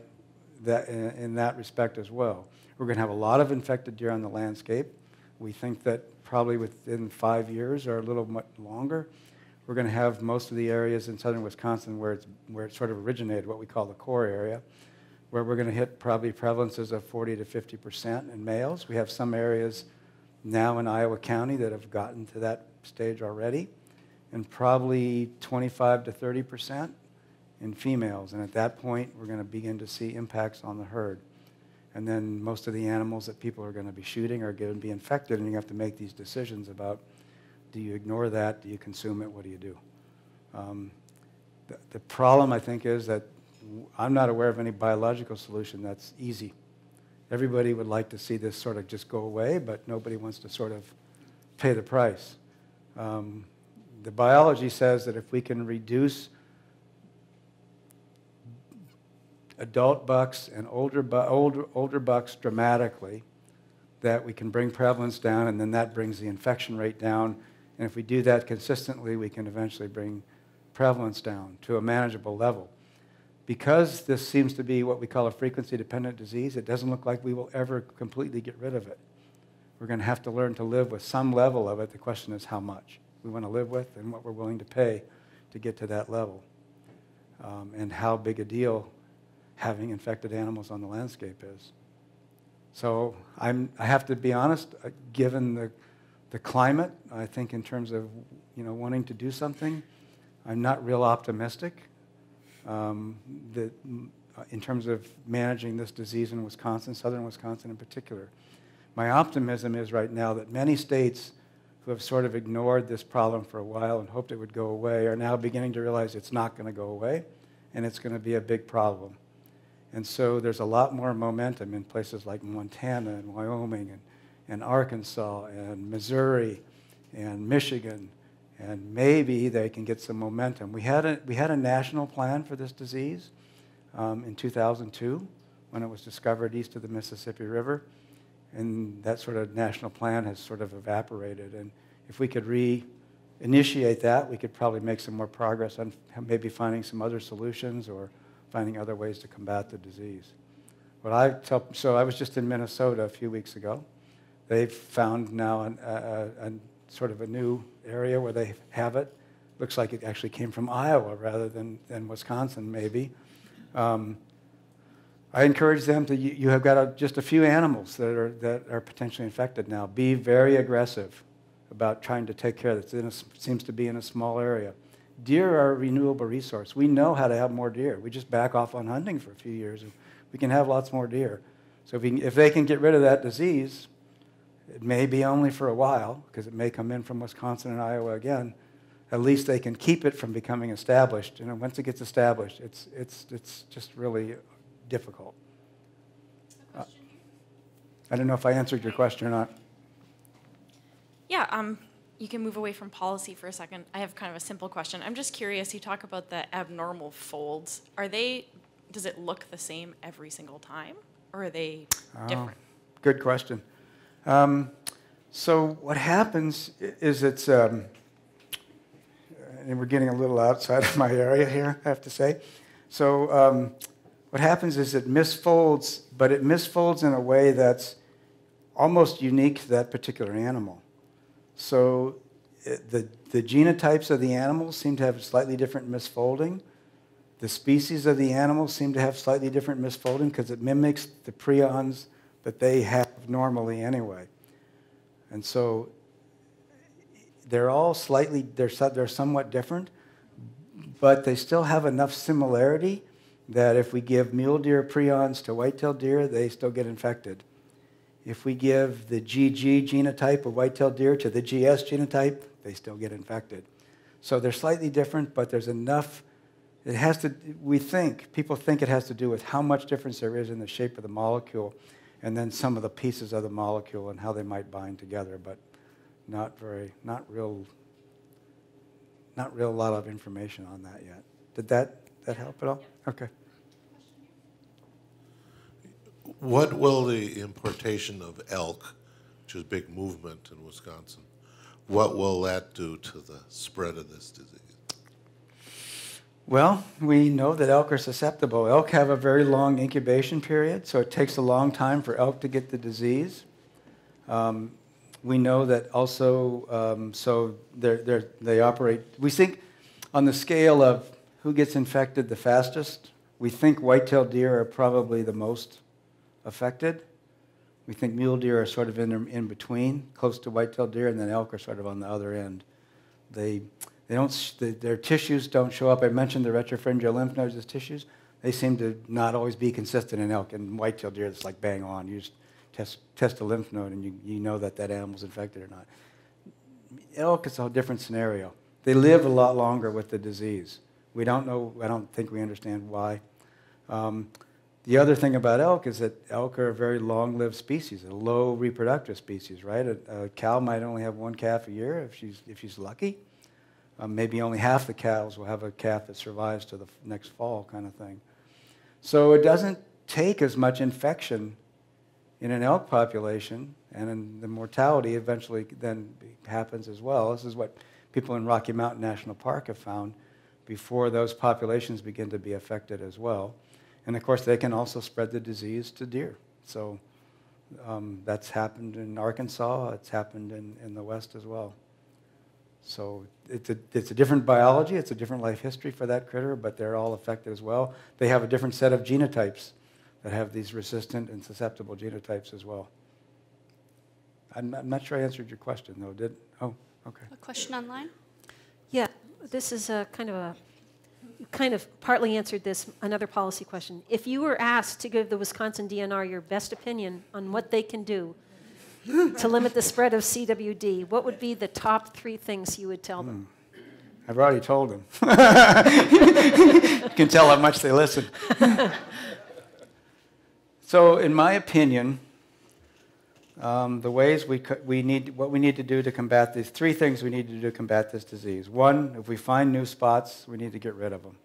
that, in, that respect as well. We're going to have a lot of infected deer on the landscape. We think that probably within five years or a little much longer, we're going to have most of the areas in southern Wisconsin where, it's, where it sort of originated, what we call the core area, where we're going to hit probably prevalences of 40 to 50 percent in males. We have some areas now in Iowa County that have gotten to that stage already, and probably 25 to 30 percent in females. And at that point, we're going to begin to see impacts on the herd. And then most of the animals that people are going to be shooting are going to be infected, and you have to make these decisions about Do you ignore that? Do you consume it? What do you do? Um, the, the problem, I think, is that I'm not aware of any biological solution that's easy. Everybody would like to see this sort of just go away, but nobody wants to sort of pay the price. Um, the biology says that if we can reduce adult bucks and older, bu- older, older bucks dramatically, that we can bring prevalence down, and then that brings the infection rate down. And if we do that consistently, we can eventually bring prevalence down to a manageable level. Because this seems to be what we call a frequency dependent disease, it doesn't look like we will ever completely get rid of it. We're going to have to learn to live with some level of it. The question is how much we want to live with and what we're willing to pay to get to that level. Um, and how big a deal having infected animals on the landscape is. So I'm, I have to be honest, uh, given the, the climate, I think in terms of you know, wanting to do something, I'm not real optimistic um, uh, in terms of managing this disease in Wisconsin, southern Wisconsin in particular. My optimism is right now that many states who have sort of ignored this problem for a while and hoped it would go away are now beginning to realize it's not going to go away and it's going to be a big problem. And so there's a lot more momentum in places like Montana and Wyoming and, and Arkansas and Missouri and Michigan. And maybe they can get some momentum. We had a, we had a national plan for this disease um, in 2002 when it was discovered east of the Mississippi River. And that sort of national plan has sort of evaporated. And if we could re-initiate that, we could probably make some more progress on maybe finding some other solutions or finding other ways to combat the disease. What I tell, so I was just in Minnesota a few weeks ago. They've found now an, a, a, sort of a new area where they have it. Looks like it actually came from Iowa rather than, than Wisconsin, maybe. Um, I encourage them to, you, you have got a, just a few animals that are, that are potentially infected now. Be very aggressive about trying to take care of this. It seems to be in a small area. Deer are a renewable resource. We know how to have more deer. We just back off on hunting for a few years. And we can have lots more deer. So if, can, if they can get rid of that disease, it may be only for a while, because it may come in from Wisconsin and Iowa again. At least they can keep it from becoming established. And once it gets established, it's, it's, it's just really difficult. Uh, I don't know if I answered your question or not. Yeah, um, you can move away from policy for a second. I have kind of a simple question. I'm just curious, you talk about the abnormal folds. Are they, does it look the same every single time? Or are they different? oh, different? Good question. Um, so what happens is it's, um, and we're getting a little outside of my area here, I have to say. So um, what happens is it misfolds, but it misfolds in a way that's almost unique to that particular animal. So it, the, the genotypes of the animals seem to have slightly different misfolding. The species of the animals seem to have slightly different misfolding because it mimics the prions that they have normally anyway. And so they're all slightly, they're, they're somewhat different, but they still have enough similarity that if we give mule deer prions to white-tailed deer, they still get infected. If we give the GG genotype of white-tailed deer to the GS genotype, they still get infected. So they're slightly different, but there's enough. It has to, we think, people think it has to do with how much difference there is in the shape of the molecule and then some of the pieces of the molecule and how they might bind together, but not very, not real, not real lot of information on that yet. Did that, that help at all? Okay. What will the importation of elk, which is a big movement in Wisconsin, what will that do to the spread of this disease? Well, we know that elk are susceptible. Elk have a very long incubation period, so it takes a long time for elk to get the disease. Um, we know that also, um, so they're, they're, they operate, we think on the scale of who gets infected the fastest, we think white-tailed deer are probably the most affected. We think mule deer are sort of in, in between, close to white-tailed deer, and then elk are sort of on the other end. They, they don't, the, their tissues don't show up. I mentioned the retropharyngeal lymph nodes as tissues. They seem to not always be consistent in elk. And white-tailed deer, it's like bang on. You just test, test a lymph node and you, you know that that animal's infected or not. elk is a different scenario. They live a lot longer with the disease. We don't know, I don't think we understand why. Um, the other thing about elk is that elk are a very long-lived species, a low reproductive species, right? A, a, cow might only have one calf a year if she's, if she's lucky. Um, maybe only half the cows will have a calf that survives to the next fall kind of thing. So it doesn't take as much infection in an elk population, and the mortality eventually then happens as well. This is what people in Rocky Mountain National Park have found before those populations begin to be affected as well. And of course, they can also spread the disease to deer. So um, that's happened in Arkansas, it's happened in, in the West as well. So it's a, it's a different biology, it's a different life history for that critter, but they're all affected as well. They have a different set of genotypes that have these resistant and susceptible genotypes as well. I'm, I'm not sure I answered your question, though. Did? Oh, okay. A question online? Yeah, this is a kind of a kind of partly answered this another policy question. If you were asked to give the Wisconsin DNR your best opinion on what they can do to limit the spread of CWD, what would be the top three things you would tell them? Hmm. I've already told them. [laughs] you can tell how much they listen. so, in my opinion, um, the ways we, we need, what we need to do to combat these, three things we need to do to combat this disease. One, if we find new spots, we need to get rid of them.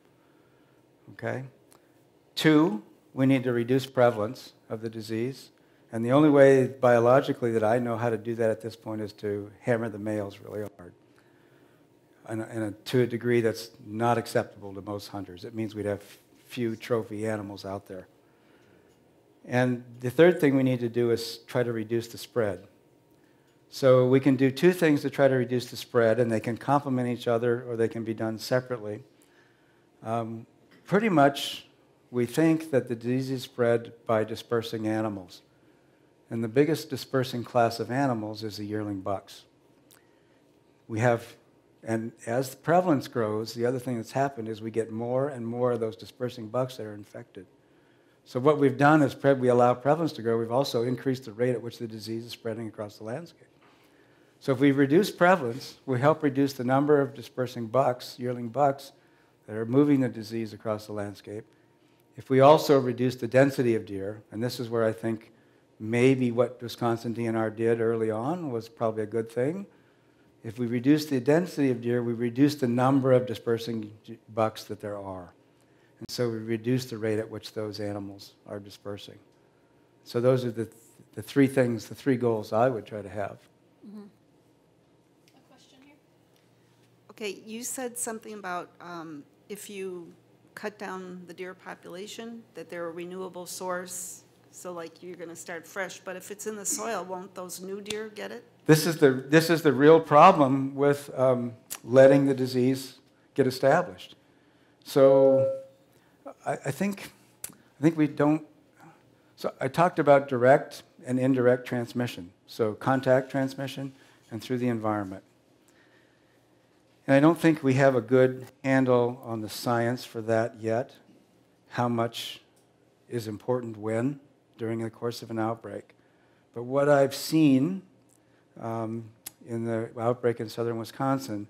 Okay? Two, we need to reduce prevalence of the disease. And the only way biologically that I know how to do that at this point is to hammer the males really hard. And, and to a degree that's not acceptable to most hunters. It means we'd have few trophy animals out there. And the third thing we need to do is try to reduce the spread. So we can do two things to try to reduce the spread, and they can complement each other or they can be done separately. Um, pretty much, we think that the disease is spread by dispersing animals. And the biggest dispersing class of animals is the yearling bucks. We have, and as the prevalence grows, the other thing that's happened is we get more and more of those dispersing bucks that are infected. So what we've done is we allow prevalence to grow. We've also increased the rate at which the disease is spreading across the landscape. So if we reduce prevalence, we help reduce the number of dispersing bucks, yearling bucks, that are moving the disease across the landscape. If we also reduce the density of deer, and this is where I think maybe what Wisconsin DNR did early on was probably a good thing. If we reduce the density of deer, we reduce the number of dispersing bucks that there are. And so we reduce the rate at which those animals are dispersing. So those are the, the three things, the three goals I would try to have. Mm-hmm. A question here? Okay, you said something about um, if you cut down the deer population, that they're a renewable source. So like you're going to start fresh, but if it's in the soil, won't those new deer get it? This is the, this is the real problem with um, letting the disease get established. So I, I think I think we don't. So I talked about direct and indirect transmission. So contact transmission and through the environment. And I don't think we have a good handle on the science for that yet. How much is important when during the course of an outbreak. But what I've seen um, in the outbreak in southern Wisconsin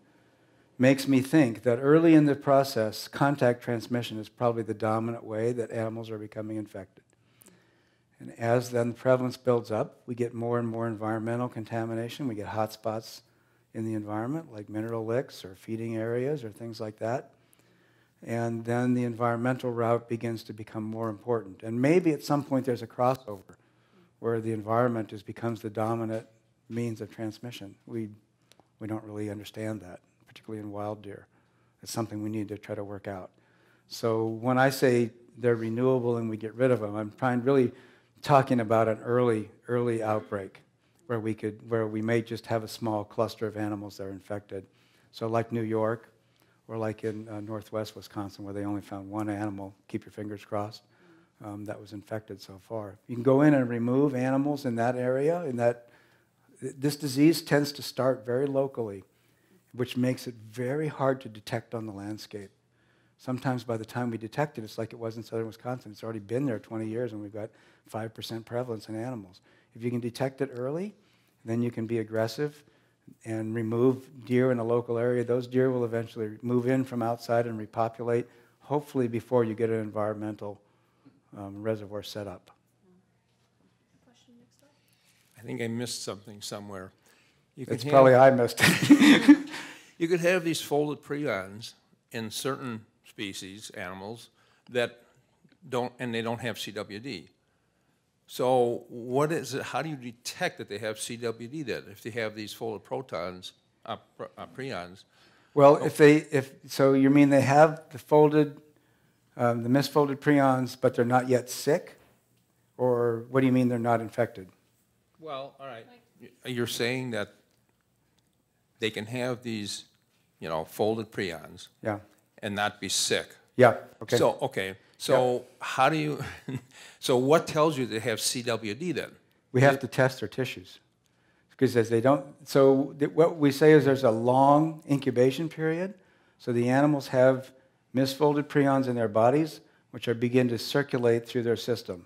makes me think that early in the process, contact transmission is probably the dominant way that animals are becoming infected. And as then the prevalence builds up, we get more and more environmental contamination. We get hotspots in the environment, like mineral licks or feeding areas or things like that. And then the environmental route begins to become more important. And maybe at some point there's a crossover where the environment is, becomes the dominant means of transmission. We, we don't really understand that particularly in wild deer. It's something we need to try to work out. So when I say they're renewable and we get rid of them, I'm trying really talking about an early, early outbreak where we could, where we may just have a small cluster of animals that are infected. So like New York, or like in uh, northwest Wisconsin, where they only found one animal, keep your fingers crossed, um, that was infected so far. You can go in and remove animals in that area, in that, this disease tends to start very locally which makes it very hard to detect on the landscape. Sometimes by the time we detect it, it's like it was in southern Wisconsin. It's already been there 20 years and we've got 5% prevalence in animals. If you can detect it early, then you can be aggressive and remove deer in a local area, those deer will eventually move in from outside and repopulate, hopefully before you get an environmental um, reservoir set up. I think I missed something somewhere. You It's could probably have- I missed it. [laughs] You could have these folded prions in certain species, animals, that don't, and they don't have CWD. So what is it, how do you detect that they have CWD then, if they have these folded protons, uh, uh, prions? Well, if they, if, so you mean they have the folded, um, the misfolded prions, but they're not yet sick? Or what do you mean they're not infected? Well, all right. You're saying that they can have these, you know, folded prions Yeah, and not be sick. yeah, okay. So, okay, so how do you, [laughs] so what tells you they have CWD then? We have to test their tissues. Because as they don't, so th- what we say is there's a long incubation period. So the animals have misfolded prions in their bodies, which are begin to circulate through their system.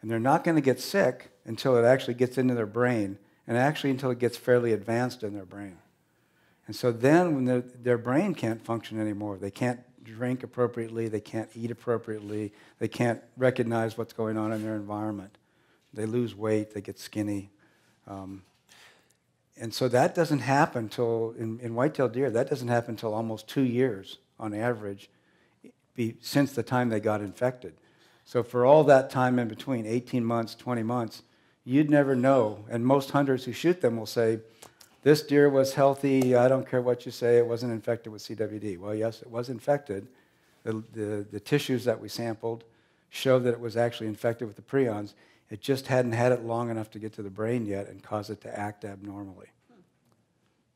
And they're not going to get sick until it actually gets into their brain, and actually until it gets fairly advanced in their brain. And so then, when their, their brain can't function anymore, they can't drink appropriately, they can't eat appropriately, they can't recognize what's going on in their environment. They lose weight, they get skinny. Um, and so that doesn't happen until, in, in white-tailed deer, that doesn't happen until almost two years on average be, since the time they got infected. So for all that time in between, 18 months, 20 months, you'd never know. And most hunters who shoot them will say, this deer was healthy, I don't care what you say, it wasn't infected with CWD. Well, yes, it was infected. The, the, the tissues that we sampled show that it was actually infected with the prions. It just hadn't had it long enough to get to the brain yet and cause it to act abnormally.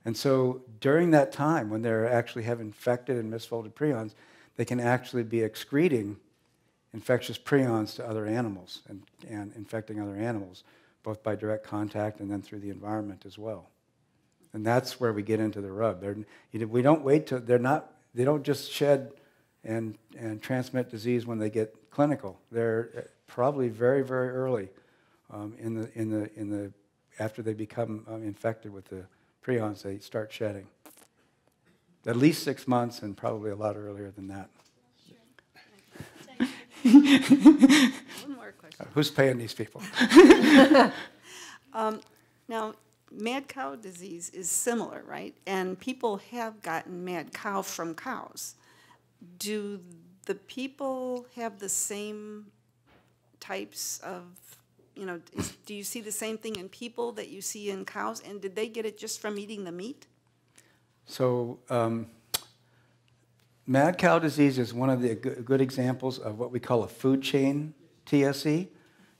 And so during that time, when they're actually have infected and misfolded prions, they can actually be excreting infectious prions to other animals and, and infecting other animals, both by direct contact and then through the environment as well. And that's where we get into the rub. They're, we don't wait till they're not. They don't just shed and and transmit disease when they get clinical. They're uh, probably very very early um, in the in the in the after they become um, infected with the prions. They start shedding. At least six months, and probably a lot earlier than that. One more question. Who's paying these people? [laughs] Um, Now, mad cow disease is similar, right? And people have gotten mad cow from cows. Do the people have the same types of, you know, is, do you see the same thing in people that you see in cows? And did they get it just from eating the meat? So, um, mad cow disease is one of the good examples of what we call a food chain TSE.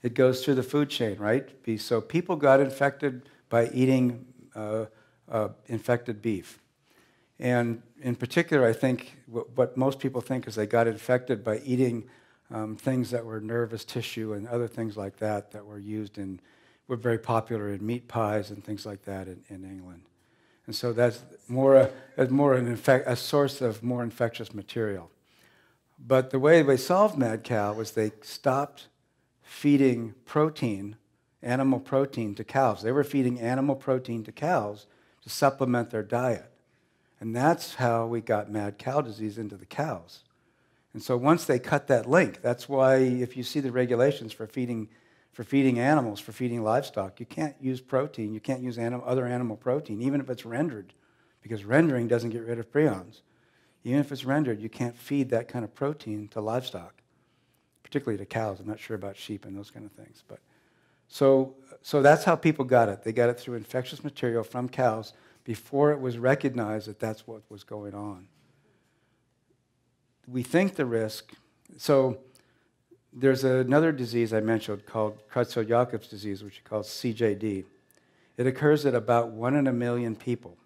It goes through the food chain, right? So, people got infected by eating uh, uh, infected beef. And in particular, I think what, most people think is they got infected by eating um, things that were nervous tissue and other things like that that were used in, were very popular in meat pies and things like that in, in England. And so that's more, a, more an a source of more infectious material. But the way they solved mad cow was they stopped feeding protein, animal protein, to cows. They were feeding animal protein to cows to supplement their diet. And that's how we got mad cow disease into the cows. And so once they cut that link, that's why if you see the regulations for feeding, for feeding animals, for feeding livestock, you can't use protein, you can't use anim- other animal protein, even if it's rendered, because rendering doesn't get rid of prions. Even if it's rendered, you can't feed that kind of protein to livestock, particularly to cows. I'm not sure about sheep and those kind of things. But so, so that's how people got it. They got it through infectious material from cows before it was recognized that that's what was going on. We think the risk, so there's another disease I mentioned called Creutzfeldt-Jakob's disease, which is called CJD. It occurs at about one in a million people.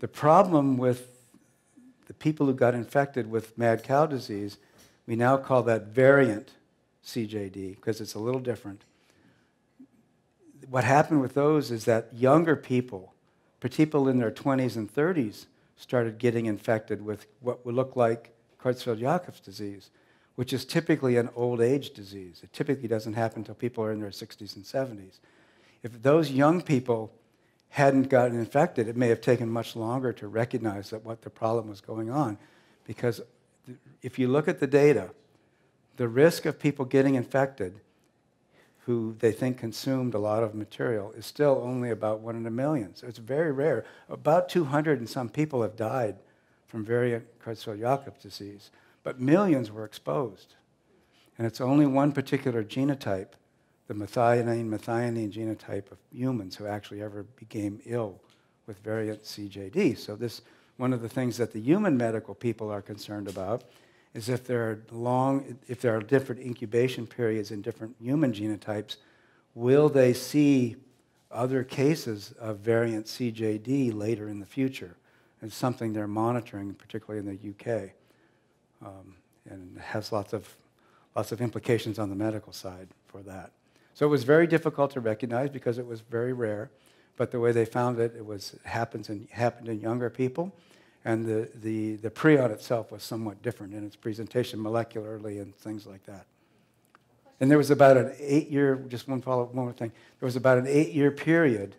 The problem with the people who got infected with mad cow disease, we now call that variant CJD because it's a little different. What happened with those is that younger people, people in their 20s and 30s, started getting infected with what would look like Creutzfeldt-Jakob's disease, which is typically an old age disease. It typically doesn't happen until people are in their 60s and 70s. If those young people hadn't gotten infected, it may have taken much longer to recognize that what the problem was going on. Because if you look at the data, the risk of people getting infected who they think consumed a lot of material is still only about one in a million. So it's very rare. About 200 and some people have died from variant Creutzfeldt-Jakob disease, but millions were exposed. And it's only one particular genotype, the methionine methionine genotype of humans who actually ever became ill with variant CJD. So this one of the things that the human medical people are concerned about is if there are long, if there are different incubation periods in different human genotypes, will they see other cases of variant CJD later in the future? It's something they're monitoring, particularly in the UK, um, and has lots of lots of implications on the medical side for that. So it was very difficult to recognize because it was very rare, but the way they found it, it was it happens in, happened in younger people, and the, the, the prion itself was somewhat different in its presentation molecularly and things like that. And there was about an eight-year, just one follow-up, one more thing. There was about an eight-year period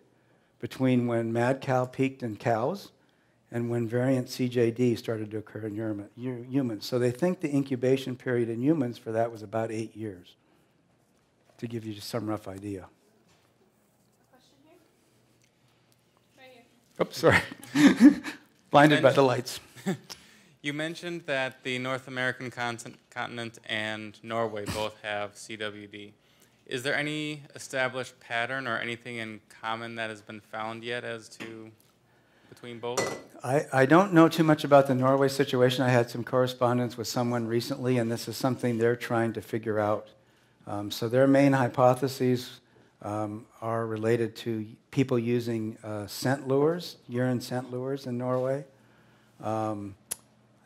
between when mad cow peaked in cows and when variant CJD started to occur in humans. So they think the incubation period in humans for that was about eight years, to give you just some rough idea. a question here? Oops, sorry. [laughs] Blinded by the lights. [laughs] you mentioned that the North American continent and Norway both have CWD. Is there any established pattern or anything in common that has been found yet as to between both? I, I don't know too much about the Norway situation. I had some correspondence with someone recently, and this is something they're trying to figure out. Um, so their main hypotheses um, are related to people using uh, scent lures, urine scent lures in Norway. Um,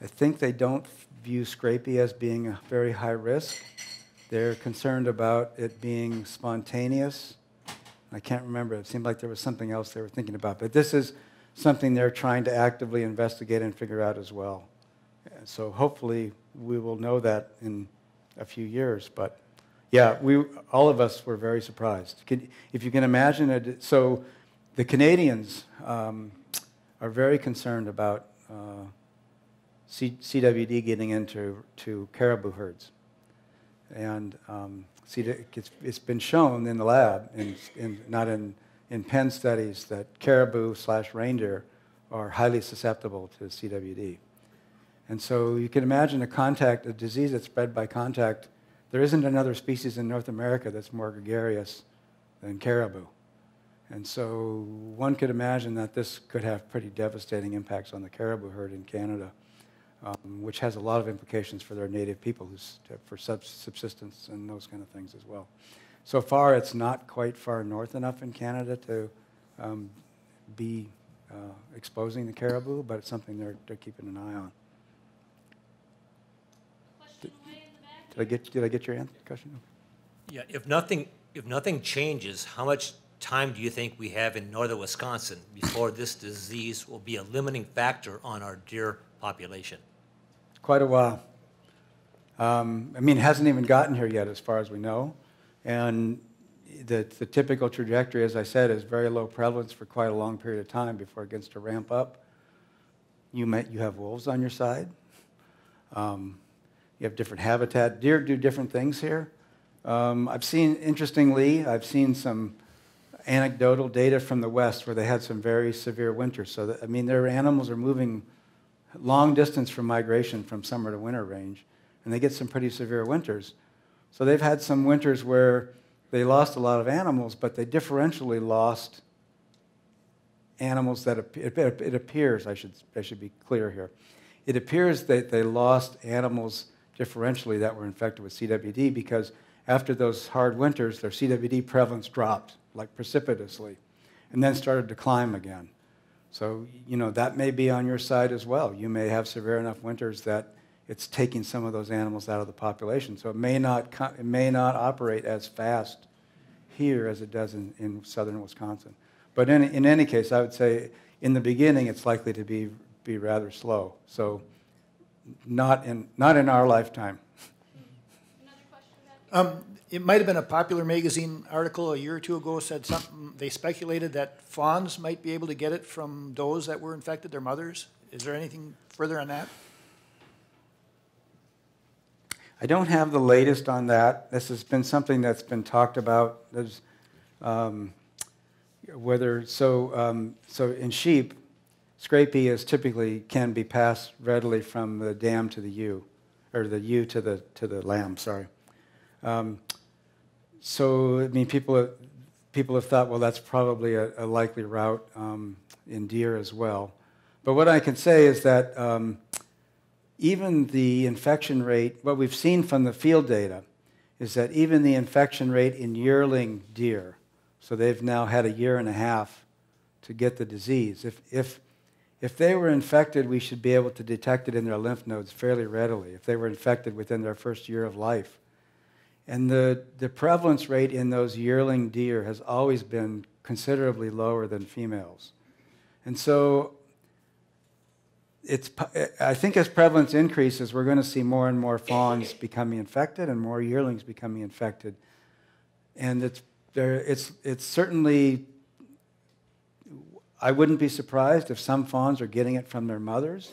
I think they don't view scrapie as being a very high risk. They're concerned about it being spontaneous. I can't remember. It seemed like there was something else they were thinking about. But this is something they're trying to actively investigate and figure out as well. So hopefully we will know that in a few years. But yeah, we, all of us were very surprised. if you can imagine it, so the Canadians um, are very concerned about uh, C- CWD getting into to caribou herds. And um, it's, it's been shown in the lab, in, in, not in in pen studies that caribou slash reindeer are highly susceptible to CWD. And so you can imagine a contact, a disease that's spread by contact. There isn't another species in North America that's more gregarious than caribou. And so one could imagine that this could have pretty devastating impacts on the caribou herd in Canada, um, which has a lot of implications for their native people, for subsistence and those kind of things as well. So far, it's not quite far north enough in Canada to um, be uh, exposing the caribou, but it's something they're, they're keeping an eye on. Did, did, I get did I get your answer, question? Yeah, if nothing if nothing changes, how much time do you think we have in northern Wisconsin before this disease will be a limiting factor on our deer population? Quite a while. Um, I mean, it hasn't even gotten here yet, as far as we know. And the, the typical trajectory, as I said, is very low prevalence for quite a long period of time before it gets to ramp up. You, may, you have wolves on your side. Um, you have different habitat. Deer do different things here. Um, I've seen, interestingly, I've seen some anecdotal data from the West where they had some very severe winters. So, that, I mean, their animals are moving long distance from migration from summer to winter range, and they get some pretty severe winters. So they've had some winters where they lost a lot of animals, but they differentially lost animals that it, it appears, I should, I should be clear here, it appears that they lost animals differentially that were infected with CWD because after those hard winters, their CWD prevalence dropped like precipitously and then started to climb again. So, you know, that may be on your side as well. You may have severe enough winters that it's taking some of those animals out of the population. So it may not, it may not operate as fast here as it does in, in southern Wisconsin. But in, in any case, I would say in the beginning, it's likely to be, be rather slow. So not in, not in our lifetime. Um, it might have been a popular magazine article a year or two ago said something, they speculated that fawns might be able to get it from those that were infected, their mothers. Is there anything further on that? I don't have the latest on that. This has been something that's been talked about. There's, um, whether so um, so in sheep, scrapie is typically can be passed readily from the dam to the ewe, or the ewe to the to the lamb. Sorry. Um, so I mean, people have, people have thought, well, that's probably a, a likely route um, in deer as well. But what I can say is that um, even the infection rate, what we've seen from the field data, is that even the infection rate in yearling deer, so they've now had a year and a half to get the disease. If, if, if they were infected, we should be able to detect it in their lymph nodes fairly readily, if they were infected within their first year of life. And the, the prevalence rate in those yearling deer has always been considerably lower than females. And so it's, I think as prevalence increases, we're going to see more and more fawns becoming infected and more yearlings becoming infected. And it's, there, it's, it's certainly, I wouldn't be surprised if some fawns are getting it from their mothers,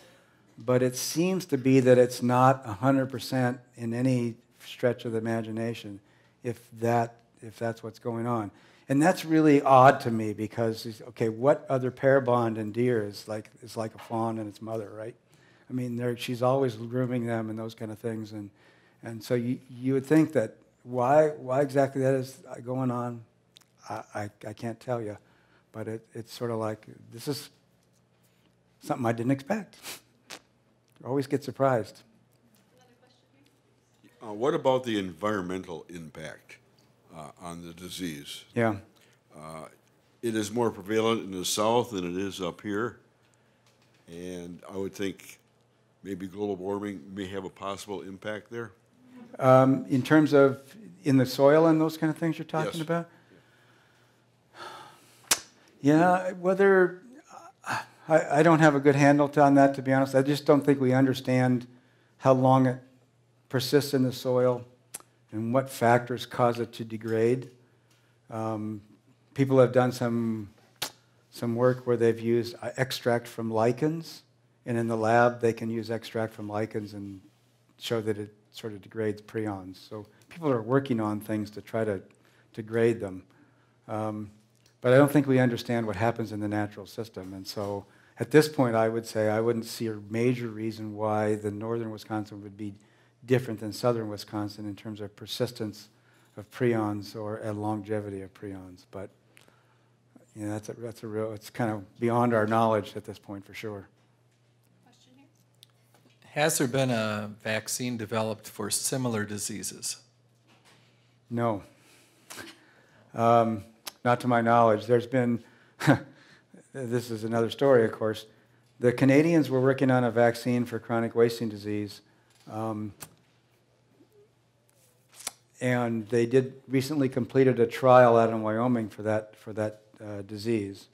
but it seems to be that it's not 100% in any stretch of the imagination if, that, if that's what's going on. And that's really odd to me because, okay, what other pair bond in deer is like, is like a fawn and its mother, right? I mean, she's always grooming them and those kind of things. And, and so you, you would think that why, why exactly that is going on, I, I, I can't tell you. But it, it's sort of like, this is something I didn't expect. [laughs] always get surprised. Uh, what about the environmental impact? uh, on the disease. Yeah. Uh, it is more prevalent in the south than it is up here. And I would think maybe global warming may have a possible impact there. Um, in terms of in the soil and those kind of things you're talking yes. about? Yeah, whether I, I, don't have a good handle on that, to be honest. I just don't think we understand how long it persists in the soil and what factors cause it to degrade. Um, people have done some, some work where they've used uh, extract from lichens, and in the lab they can use extract from lichens and show that it sort of degrades prions. So people are working on things to try to degrade them. Um, but I don't think we understand what happens in the natural system. And so at this point, I would say I wouldn't see a major reason why the northern Wisconsin would be different than southern Wisconsin in terms of persistence of prions or longevity of prions. But you know, that's a, that's a real, it's kind of beyond our knowledge at this point for sure. Question here? Has there been a vaccine developed for similar diseases? No. [laughs] Um, not to my knowledge. There's been, [laughs] this is another story, of course. The Canadians were working on a vaccine for chronic wasting disease um, and they did recently completed a trial out in Wyoming for that, for that uh, disease.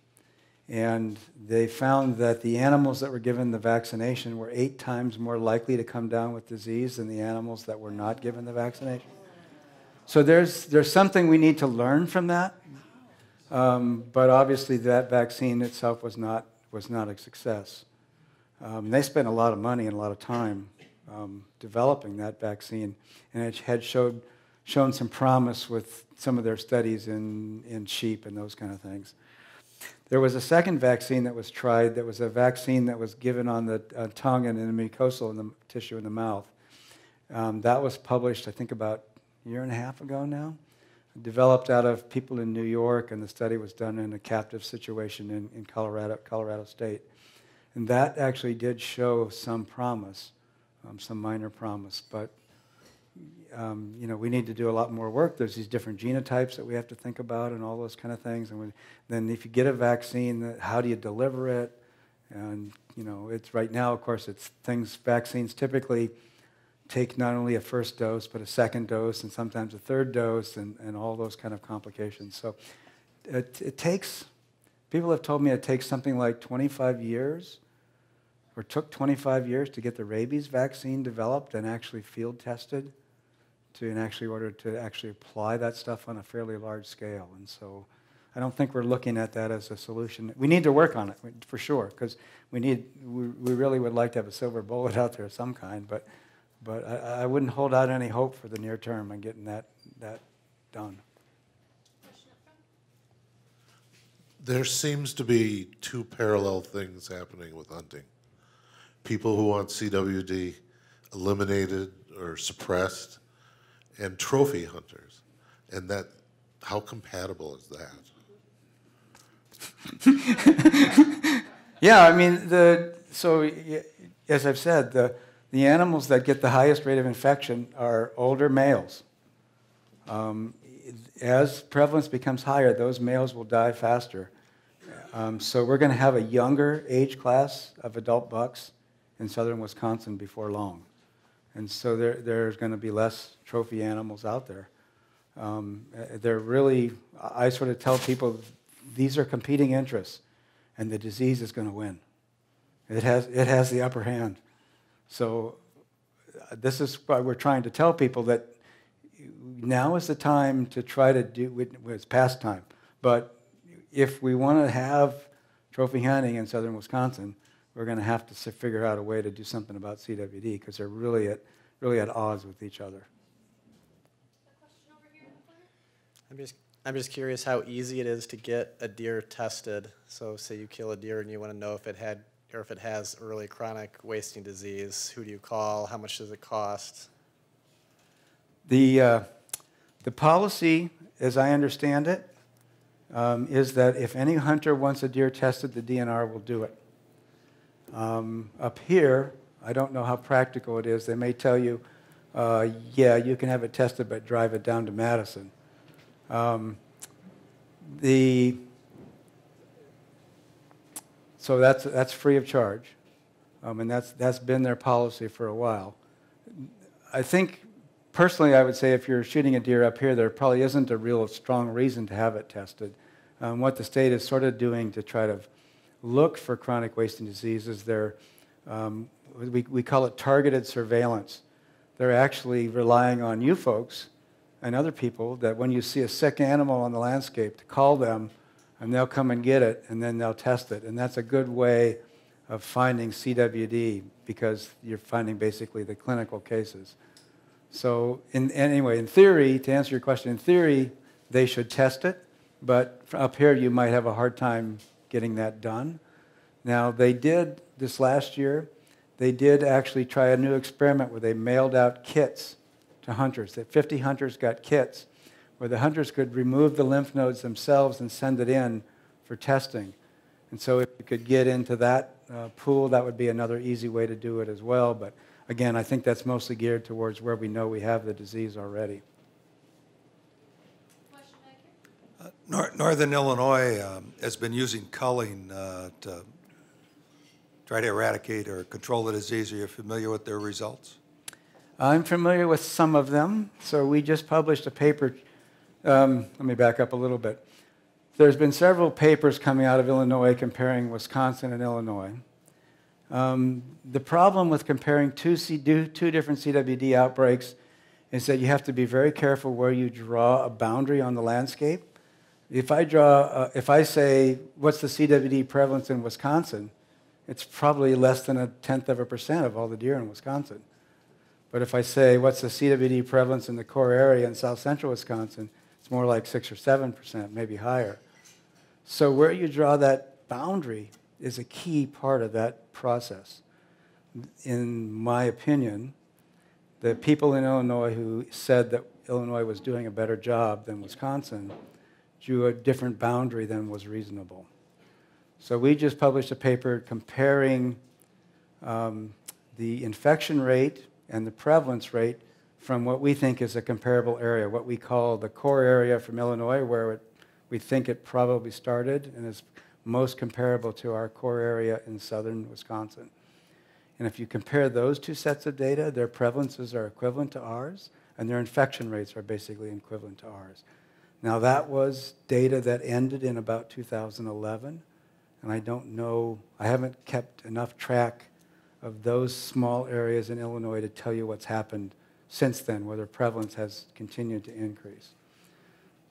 And they found that the animals that were given the vaccination were eight times more likely to come down with disease than the animals that were not given the vaccination. So there's, there's something we need to learn from that. Um, but obviously, that vaccine itself was not, was not a success. Um, they spent a lot of money and a lot of time um, developing that vaccine, and it had showed, shown some promise with some of their studies in, in sheep and those kind of things. There was a second vaccine that was tried that was a vaccine that was given on the uh, tongue and in the mucosal in the tissue in the mouth. Um, that was published, I think, about a year and a half ago now. Developed out of people in New York, and the study was done in a captive situation in, in Colorado, Colorado State. And that actually did show some promise um, some minor promise. But um, you know, we need to do a lot more work. There's these different genotypes that we have to think about, and all those kind of things. And we, then, if you get a vaccine, how do you deliver it? And you know, it's right now, of course, it's things. Vaccines typically take not only a first dose, but a second dose, and sometimes a third dose, and, and all those kind of complications. So, it, it takes. People have told me it takes something like 25 years or took 25 years to get the rabies vaccine developed and actually field tested to in actually order to actually apply that stuff on a fairly large scale. And so I don't think we're looking at that as a solution. We need to work on it for sure, because we need we, we really would like to have a silver bullet out there of some kind, but but I, I wouldn't hold out any hope for the near term on getting that that done. There seems to be two parallel things happening with hunting. People who want CWD eliminated or suppressed, and trophy hunters. And that, how compatible is that? [laughs] yeah, I mean, the, so as I've said, the, the animals that get the highest rate of infection are older males. Um, as prevalence becomes higher, those males will die faster. Um, so we're going to have a younger age class of adult bucks in southern Wisconsin before long. And so there, there's going to be less trophy animals out there. Um, they're really, I sort of tell people these are competing interests, and the disease is going to win. It has, it has the upper hand. So uh, this is why we're trying to tell people that now is the time to try to do it. It's past time. But if we want to have trophy hunting in southern Wisconsin, we're going to have to figure out a way to do something about CWD because they're really at, really at odds with each other. I'm just, I'm just curious how easy it is to get a deer tested. So say you kill a deer and you want to know if it had or if it has early chronic wasting disease. Who do you call? How much does it cost? The, uh, the policy, as I understand it, um, is that if any hunter wants a deer tested, the DNR will do it. Um, up here, I don't know how practical it is. They may tell you, uh, yeah, you can have it tested, but drive it down to Madison. Um, the, so that's, that's free of charge, um, and that's, that's been their policy for a while. I think, personally, I would say if you're shooting a deer up here, there probably isn't a real strong reason to have it tested. Um, what the state is sort of doing to try to look for chronic wasting diseases. They're, um, we, we call it targeted surveillance. They're actually relying on you folks and other people that when you see a sick animal on the landscape, to call them and they'll come and get it and then they'll test it. And that's a good way of finding CWD because you're finding basically the clinical cases. So, in, anyway, in theory, to answer your question, in theory, they should test it, but up here you might have a hard time getting that done. Now, they did this last year, they did actually try a new experiment where they mailed out kits to hunters. That 50 hunters got kits where the hunters could remove the lymph nodes themselves and send it in for testing. And so if you could get into that uh, pool, that would be another easy way to do it as well. But again, I think that's mostly geared towards where we know we have the disease already. Nor Northern Illinois um, has been using culling uh, to try to eradicate or control the disease. Are you familiar with their results? I'm familiar with some of them. So we just published a paper. Um, let me back up a little bit. There's been several papers coming out of Illinois comparing Wisconsin and Illinois. Um, the problem with comparing two, C, two different CWD outbreaks is that you have to be very careful where you draw a boundary on the landscape. If I draw, uh, if I say, what's the CWD prevalence in Wisconsin, it's probably less than a tenth of a percent of all the deer in Wisconsin. But if I say, what's the CWD prevalence in the core area in south central Wisconsin, it's more like six or seven percent, maybe higher. So where you draw that boundary is a key part of that process. In my opinion, the people in Illinois who said that Illinois was doing a better job than Wisconsin drew a different boundary than was reasonable. So we just published a paper comparing um, the infection rate and the prevalence rate from what we think is a comparable area, what we call the core area from Illinois, where it, we think it probably started and is most comparable to our core area in southern Wisconsin. And if you compare those two sets of data, their prevalences are equivalent to ours, and their infection rates are basically equivalent to ours. Now, that was data that ended in about 2011, and I don't know, I haven't kept enough track of those small areas in Illinois to tell you what's happened since then, where their prevalence has continued to increase.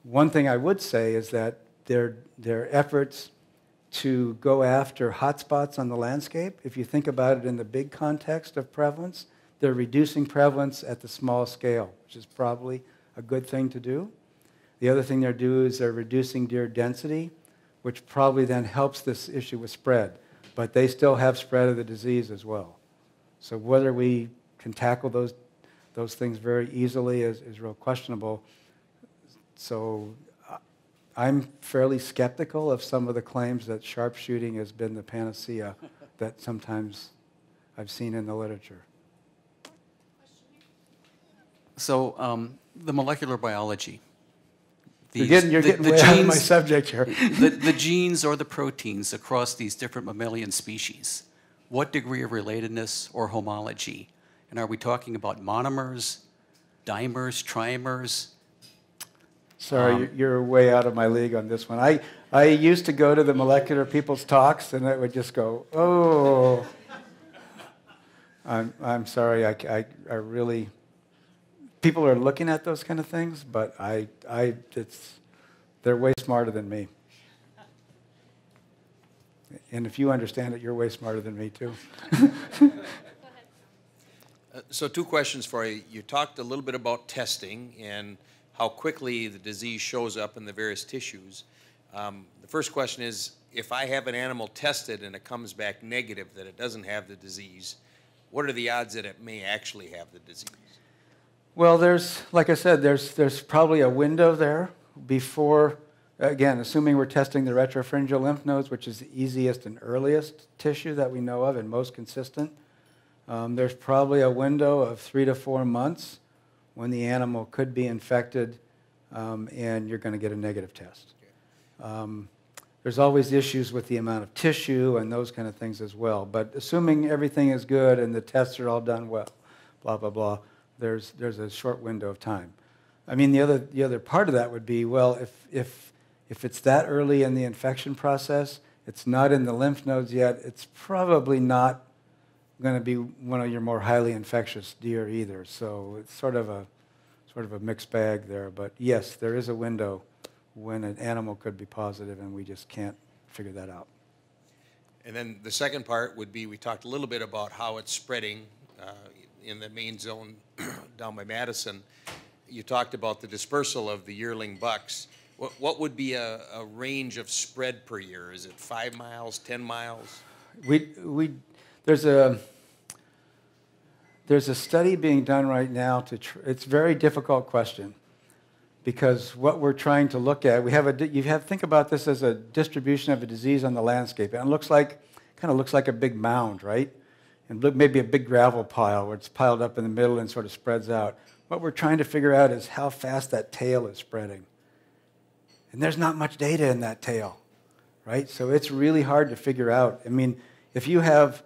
One thing I would say is that their, their efforts to go after hotspots on the landscape, if you think about it in the big context of prevalence, they're reducing prevalence at the small scale, which is probably a good thing to do. The other thing they're doing is they're reducing deer density, which probably then helps this issue with spread. But they still have spread of the disease as well. So whether we can tackle those, those things very easily is, is real questionable. So I'm fairly skeptical of some of the claims that sharpshooting has been the panacea [laughs] that sometimes I've seen in the literature. So um, the molecular biology. You're getting, you're getting way out of my subject here. [laughs] the, the genes or the proteins across these different mammalian species, what degree of relatedness or homology? And are we talking about monomers, dimers, trimers? Sorry, Um, you're- you're way out of my league on this one. I, I used to go to the molecular people's talks, and I would just go, oh. I'm, I'm sorry, I, I, I really, people are looking at those kind of things, but I, I, it's, they're way smarter than me. And if you understand it, you're way smarter than me, too. [laughs] Uh, So two questions for you. You talked a little bit about testing and how quickly the disease shows up in the various tissues. Um, The first question is, if I have an animal tested and it comes back negative that it doesn't have the disease, what are the odds that it may actually have the disease? Well, there's, like I said, there's, there's probably a window there before, again, assuming we're testing the retropharyngeal lymph nodes, which is the easiest and earliest tissue that we know of and most consistent. Um, there's probably a window of three to four months when the animal could be infected um, and you're going to get a negative test. Um, there's always issues with the amount of tissue and those kind of things as well. But assuming everything is good and the tests are all done well, blah, blah, blah, there's, there's a short window of time. I mean, the other, the other part of that would be, well, if, if, if it's that early in the infection process, it's not in the lymph nodes yet, it's probably not going to be one of your more highly infectious deer either. So it's sort of a, sort of a mixed bag there. But yes, there is a window when an animal could be positive, and we just can't figure that out. And then the second part would be, we talked a little bit about how it's spreading uh, in the main zone [clears throat] down by Madison. You talked about the dispersal of the yearling bucks. What, what would be a, a range of spread per year? Is it five miles, 10 miles? We, we, there's a, there's a study being done right now to, it's a very difficult question because what we're trying to look at, we have a, you have, think about this as a distribution of a disease on the landscape. And it looks like, kind of looks like a big mound, right? And maybe a big gravel pile where it's piled up in the middle and sort of spreads out. What we're trying to figure out is how fast that tail is spreading. And there's not much data in that tail, right? So it's really hard to figure out. I mean, if you have,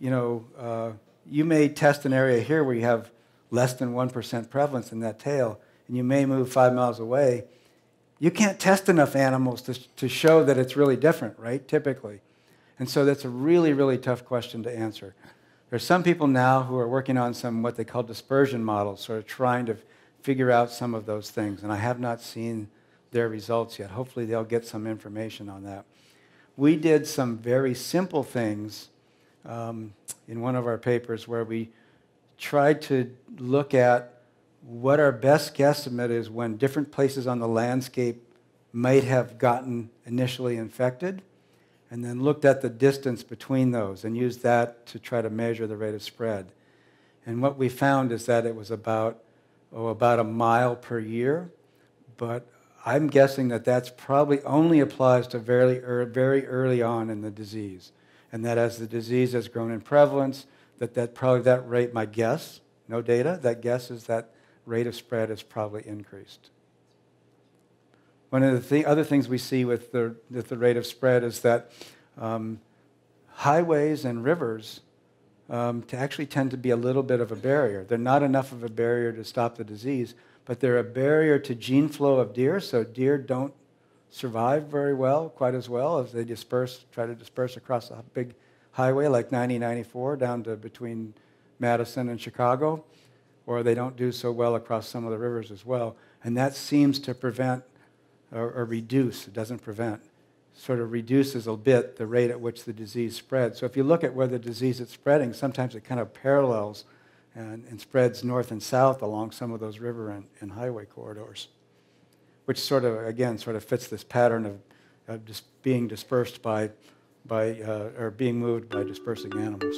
you know, uh, you may test an area here where you have less than 1% prevalence in that tail, and you may move five miles away. You can't test enough animals to, to show that it's really different, right? Typically. And so that's a really, really tough question to answer. There's some people now who are working on some what they call dispersion models, sort of trying to figure out some of those things. And I have not seen their results yet. Hopefully, they'll get some information on that. We did some very simple things um, in one of our papers where we tried to look at what our best guesstimate is when different places on the landscape might have gotten initially infected, and then looked at the distance between those and used that to try to measure the rate of spread. And what we found is that it was about, oh, about a mile per year, but I'm guessing that that's probably only applies to very, ear very early on in the disease. And that as the disease has grown in prevalence, that, that probably that rate, my guess, no data, that guess is that rate of spread has probably increased. One of the th other things we see with the, with the rate of spread is that um, highways and rivers um, to actually tend to be a little bit of a barrier. They're not enough of a barrier to stop the disease, but they're a barrier to gene flow of deer, so deer don't survive very well, quite as well as they disperse, try to disperse across a big highway like 9094 down to between Madison and Chicago. or they don't do so well across some of the rivers as well. And that seems to prevent or, or reduce, it doesn't prevent, sort of reduces a bit the rate at which the disease spreads. So if you look at where the disease is spreading, sometimes it kind of parallels and, and spreads north and south along some of those river and, and highway corridors, which sort of, again, sort of fits this pattern of, of just being dispersed by, by uh, or being moved by dispersing animals.